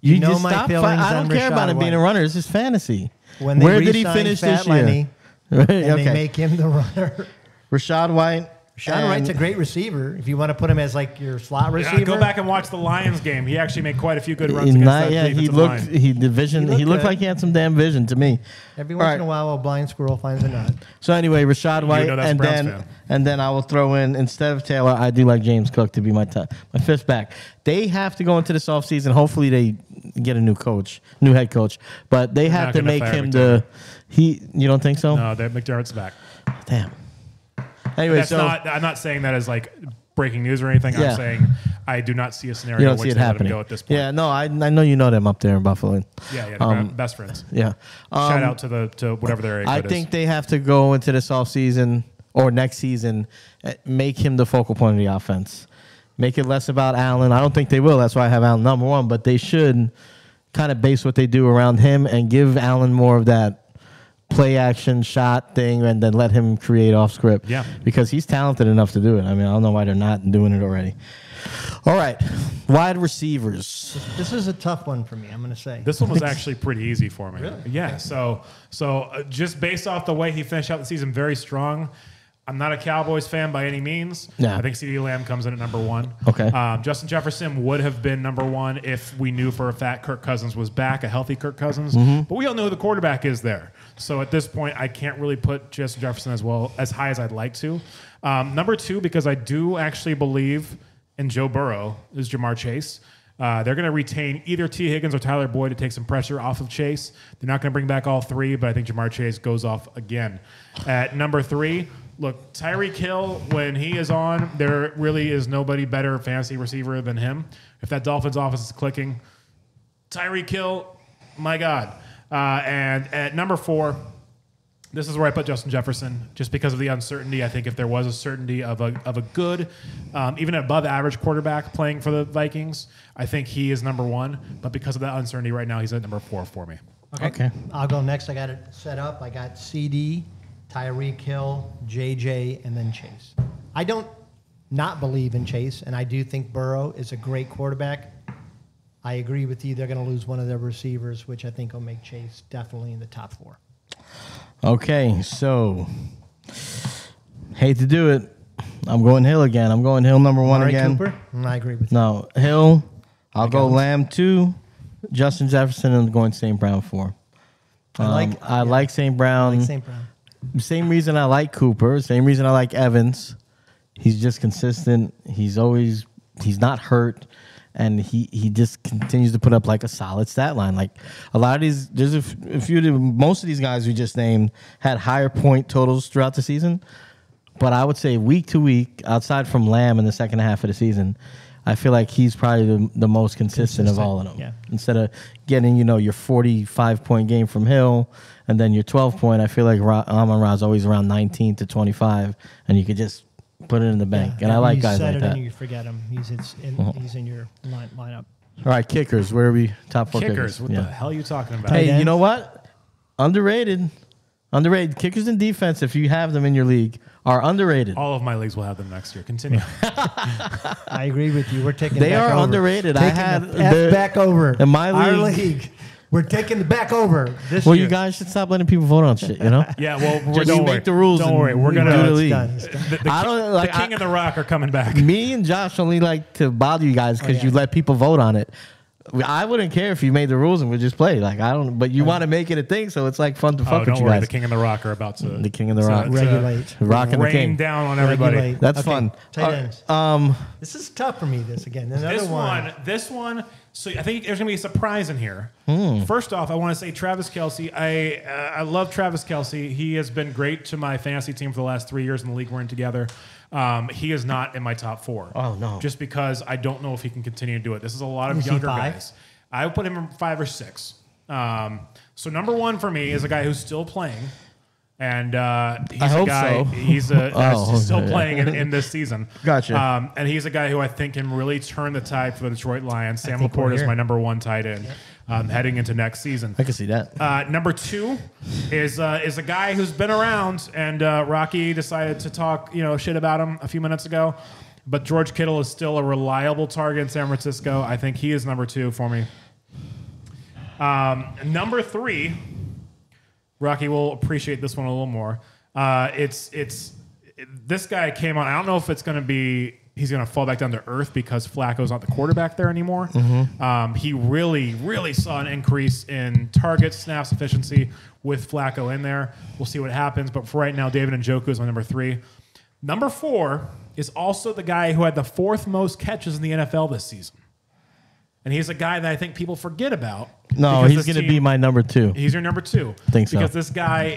You know just my stop I don't on care about Rachaad him being a runner. This is fantasy. When they where did he finish Fat this year? Lenny, Right, and okay. they make him the runner. Rachaad White. Sean and- Wright's a great receiver. If you want to put him as like your slot receiver, Yeah, receiver, go back and watch the Lions game. He actually made quite a few good runs against not- that yeah, he looked. line. He the vision. He He, looked looked good. like he had some damn vision to me. every All once right. in a while, a blind squirrel finds a nut. So anyway, Rachaad White, know that's and Browns then fan. and then I will throw in instead of Taylor, I do like James Cook to be my t- my fifth back. They have to go into this offseason. Hopefully, they get a new coach, new head coach, but they have not to gonna make fire him the. He, you don't think so? No, that McDermott's back. Damn. Anyway, That's so not. I'm not saying that as like breaking news or anything. Yeah. I'm saying I do not see a scenario you don't in see which it they let him happening. go at this point. Yeah, no, I I know you know them up there in Buffalo. yeah, yeah. They're Um, best friends. Yeah. Shout Um, out to the to whatever their area I code think is. they have to go into this offseason or next season, eh, make him the focal point of the offense. Make it less about Allen. I don't think they will. That's why I have Allen number one, but they should kind of base what they do around him and give Allen more of that play action shot thing and then let him create off script. Yeah. Because he's talented enough to do it. I mean, I don't know why they're not doing it already. All right. Wide receivers. This is a tough one for me. I'm going to say This one was actually pretty easy for me. Really? Yeah. So so uh, just based off the way he finished out the season, very strong. I'm not a Cowboys fan by any means. Yeah. I think CeeDee Lamb comes in at number one. Okay. Um, Justin Jefferson would have been number one if we knew for a fact Kirk Cousins was back, a healthy Kirk Cousins. Mm-hmm. But we all know who the quarterback is there. So at this point, I can't really put Justin Jefferson as well as high as I'd like to. Um, number two, because I do actually believe in Joe Burrow, is Ja'Marr Chase. Uh, they're going to retain either Tee Higgins or Tyler Boyd to take some pressure off of Chase. They're not going to bring back all three, but I think Ja'Marr Chase goes off again. At number three, look, Tyreek Hill, when he is on, there really is nobody better fantasy receiver than him. If that Dolphins offense is clicking, Tyreek Hill, my God. Uh, and at number four, this is where I put Justin Jefferson, just because of the uncertainty. I think if there was a certainty of a of a good, um, even above average quarterback playing for the Vikings, I think he is number one. But because of that uncertainty right now, he's at number four for me. Okay. I'll go next. I got it set up. I got CeeDee, Tyreek Hill, JJ, and then Chase. I don't not believe in Chase, and I do think Burrow is a great quarterback. I agree with you. They're going to lose one of their receivers, which I think will make Chase definitely in the top four. Okay, so hate to do it. I'm going Hill again. I'm going Hill number one Amari again. Cooper, I agree with you. No, Hill. I'll go Lamb two, Justin Jefferson, and I'm going St. Brown four. I like- Um, I yeah. like St. Brown. Like St. Brown. Same reason I like Cooper. Same reason I like Evans. He's just consistent. He's always he's not hurt, and he he just continues to put up like a solid stat line. Like a lot of these, there's a, f- a few. of the- Most of these guys we just named had higher point totals throughout the season, but I would say week to week, outside from Lamb in the second half of the season. I feel like he's probably the, the most consistent, of all of them. yeah. Instead of getting, you know, your 45 point game from Hill and then your 12 point, I feel like Ra- Amon Ra's always around 19 to 25, and you could just put it in the bank. and I like guys said like that. Uh-huh. And you forget him. He's it's in, he's in your line, lineup. All right, kickers. Where are we? Top four Kickers, kickers. what Yeah. the hell are you talking about? Hey, you know what? Underrated. Underrated. Kickers in defense, if you have them in your league, are underrated. All of my leagues will have them next year. Continue. I agree with you. We're taking. They back are over. underrated. I had the F back over in my Our league- league. We're taking the back over this Well, year. you guys should stop letting people vote on shit, you know? yeah, well, we're, Just don't make worry. the rules Don't and worry. We're we gonna do the it's league. done. It's done. The, the I King- don't- like, the King I- and the Rock are coming back. Me and Josh only like to bother you guys because Oh, yeah. you let people vote on it. I wouldn't care if you made the rules and we just play. Like I don't, but you want to make it a thing, so it's like fun to Oh, fuck with don't you worry. guys. The King and the Rock are about to. The King and the to- Rock. to Regulate. Rock and the rain King. down on everybody. Regulate. That's Okay, fun. tight ends. right, Um, This is tough for me. This again. Another This one. one, this one. So I think there's gonna be a surprise in here. Hmm. First off, I want to say Travis Kelce. I uh, I love Travis Kelce. He has been great to my fantasy team for the last three years in the league we're in together. Um, he is not in my top four. Oh, no. Just because I don't know if he can continue to do it. This is a lot of Is younger guys. I would put him in five or six. Um, so number one for me is a guy who's still playing. And uh, he's I a guy. so. He's a, Oh, still okay. playing in, in this season. Gotcha. Um, and he's a guy who I think can really turn the tide for the Detroit Lions. Sam LaPorta is my number one tight end um, heading into next season. I can see that. Uh, number two is uh, is a guy who's been around, and uh, Rocky decided to talk you know shit about him a few minutes ago. But George Kittle is still a reliable target in San Francisco. I think he is number two for me. Um, number three, Rocky will appreciate this one a little more. Uh, it's it's this guy came on. I don't know if it's going to be he's going to fall back down to earth because Flacco's not the quarterback there anymore. Um, he really really saw an increase in target snaps, efficiency with Flacco in there. We'll see what happens. But for right now, David and Njoku is my number three. Number four is also the guy who had the fourth most catches in the NFL this season. And he's a guy that I think people forget about. No, he's going to be my number two. He's your number two. Think so. Because this guy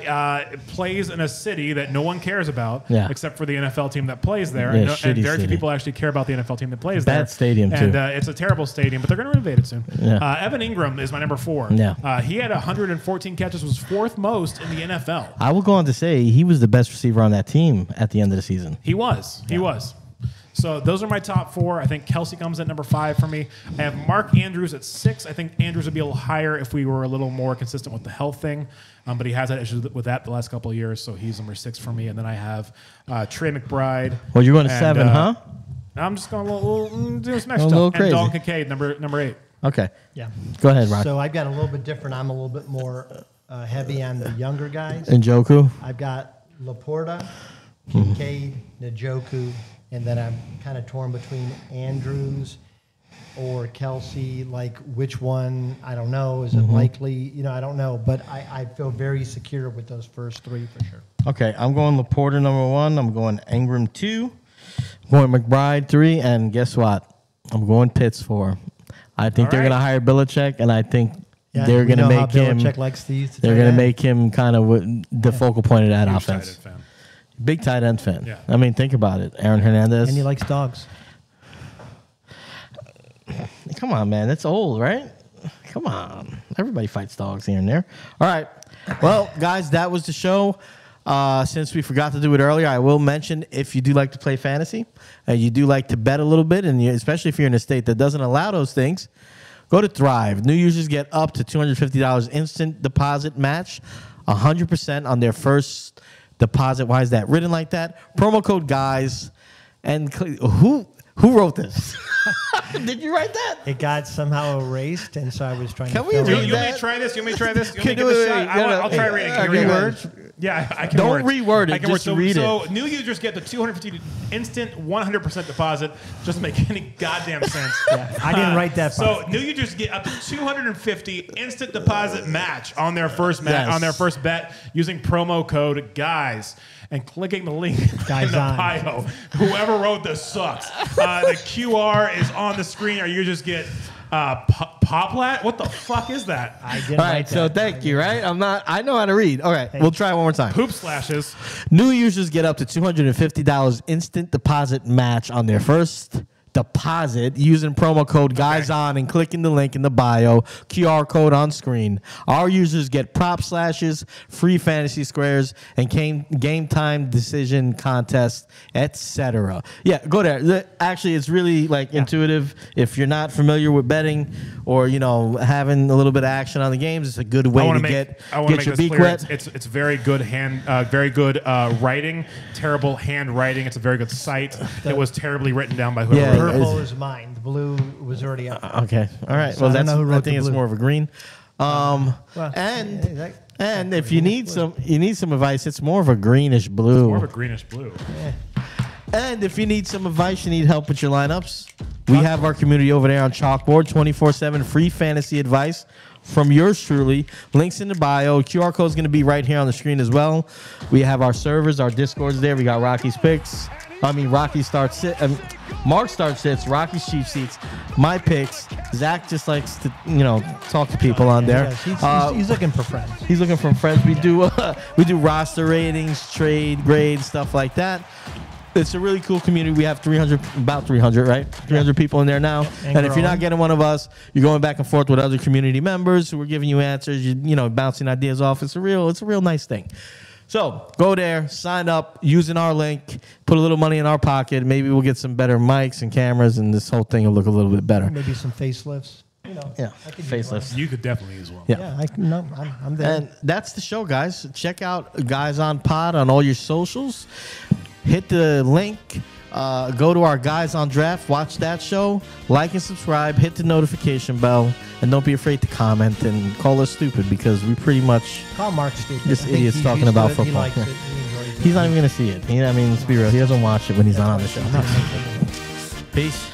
uh, plays in a city that no one cares about, Yeah. except for the NFL team that plays there. Yeah, and, no- and very few people actually care about the NFL team that plays Bad there. stadium, and, too. uh, it's a terrible stadium, but they're going to renovate it soon. Yeah. Uh, Evan Engram is my number four. Yeah. Uh, he had 114 catches, was fourth most in the NFL. I will go on to say he was the best receiver on that team at the end of the season. He was. He was. So those are my top four. I think Kelce comes at number five for me. I have Mark Andrews at six. I think Andrews would be a little higher if we were a little more consistent with the health thing. Um, but he has had issues with that the last couple of years, so he's number six for me. And then I have uh, Trey McBride. Well, you're going to and, seven, uh, huh? I'm just going a little, little doing some A extra little stuff. crazy. And Dalton Kincaid, number number eight. Okay. Yeah. Go ahead, Rock. So I've got a little bit different. I'm a little bit more uh, heavy on the younger guys. and Joku. I've got LaPorta, Kincaid, Njoku, and then I'm kind of torn between Andrews or Kelce. Like which one? I don't know. Is it mm-hmm. likely? You know, I don't know. But I, I feel very secure with those first three for sure. Okay, I'm going LaPorta number one. I'm going Engram two. I'm going McBride three. And guess what? I'm going Pitts four. I think All they're right. going to hire Belichick, and I think Yeah, they're going to make him. Belichick likes to They're going to end. make him kind of the focal point of that Huge tight offense. end fan. Big tight end fan. Yeah. I mean, think about it. Aaron Hernandez. and he likes dogs. Come on, man. That's old, right? Come on. Everybody fights dogs here and there. All right. Well, guys, that was the show. Uh, since we forgot to do it earlier, I will mention if you do like to play fantasy, and you do like to bet a little bit, and you, especially if you're in a state that doesn't allow those things, go to Thrive. New users get up to $250 instant deposit match, 100% on their first deposit. Why is that written like that? Promo code guys. And who who wrote this? Did you write that? It got somehow erased, and so I was trying Can to. we fill You, read in. you want me that? to try this? You may try this? You want Can me do give it, a shot? wait, I will I'll try hey, reading. uh, Here we go. reword. Yeah, I can Don't word. reword it, I can just word. So, read so it. new users get the 250 instant 100% deposit. Doesn't make any goddamn sense. Yeah, I didn't write that So new users get up to 250 instant deposit match on their first match Yes. on their first bet using promo code guys and clicking the link Guys in the on. bio. Whoever wrote this sucks. Uh, the QR is on the screen, or you just get uh, po- Poplat. What the fuck is that? I didn't All write so that. thank you. Right, I'm not. I know how to read. All right, we'll try one more time. Poop slashes. New users get up to two hundred and fifty dollars instant deposit match on their first deposit using promo code guys on and clicking the link in the bio qr code on screen our users get prop slashes free fantasy squares and game, game time decision contest etc yeah go there actually it's really like intuitive if you're not familiar with betting or you know having a little bit of action on the games it's a good way to make, get get make your beak wet It's, it's it's very good hand, uh, very good uh, writing. Terrible handwriting. It's a very good site. it was terribly written down by whoever. Yeah. Purple is mine. The blue was already up. Okay. All right. So well, I that's. know I think it's blue. more of a green. Um, Well, and yeah, that- and if you need some, you need some advice. It's more of a greenish blue. More of a greenish blue. and if you need some advice, you need help with your lineups. We have our community over there on Chalkboard, 24 7 free fantasy advice from yours truly. Links in the bio. QR code is going to be right here on the screen as well. We have our servers, our Discords there. We got Rocky's picks. I mean, Rocky starts sit. Mark starts sits. Rocky's cheap seats. My picks. Zach just likes to, you know, talk to people on there. Yes, he's, Uh, he's, looking for friends. He's looking for friends. We do uh, we do roster ratings, trade grades, stuff like that. It's a really cool community. We have 300, about 300, right? 300 people in there now. And And, if you're not getting one of us, you're going back and forth with other community members who are giving you answers. You, you know, bouncing ideas off. It's a real, it's a real nice thing. So go there, sign up using our link, put a little money in our pocket. Maybe we'll get some better mics and cameras, and this whole thing will look a little bit better. Maybe some facelifts. You know, Yeah, I could facelifts. You could definitely use one. Yeah. Yeah, I can, no, I'm, I'm there. And that's the show, guys. Check out Guys on Pod on all your socials. Hit the link. Uh, go to our Guys on Draft. Watch that show. Like and subscribe. Hit the notification bell. And don't be afraid to comment and call us stupid because we pretty much. Call Mark stupid. This idiot's talking about it. football. He Yeah. it. He. He's not even going to see it. He, I mean, let's be real. He doesn't watch it when he's not on the show. I'm not making it. Peace.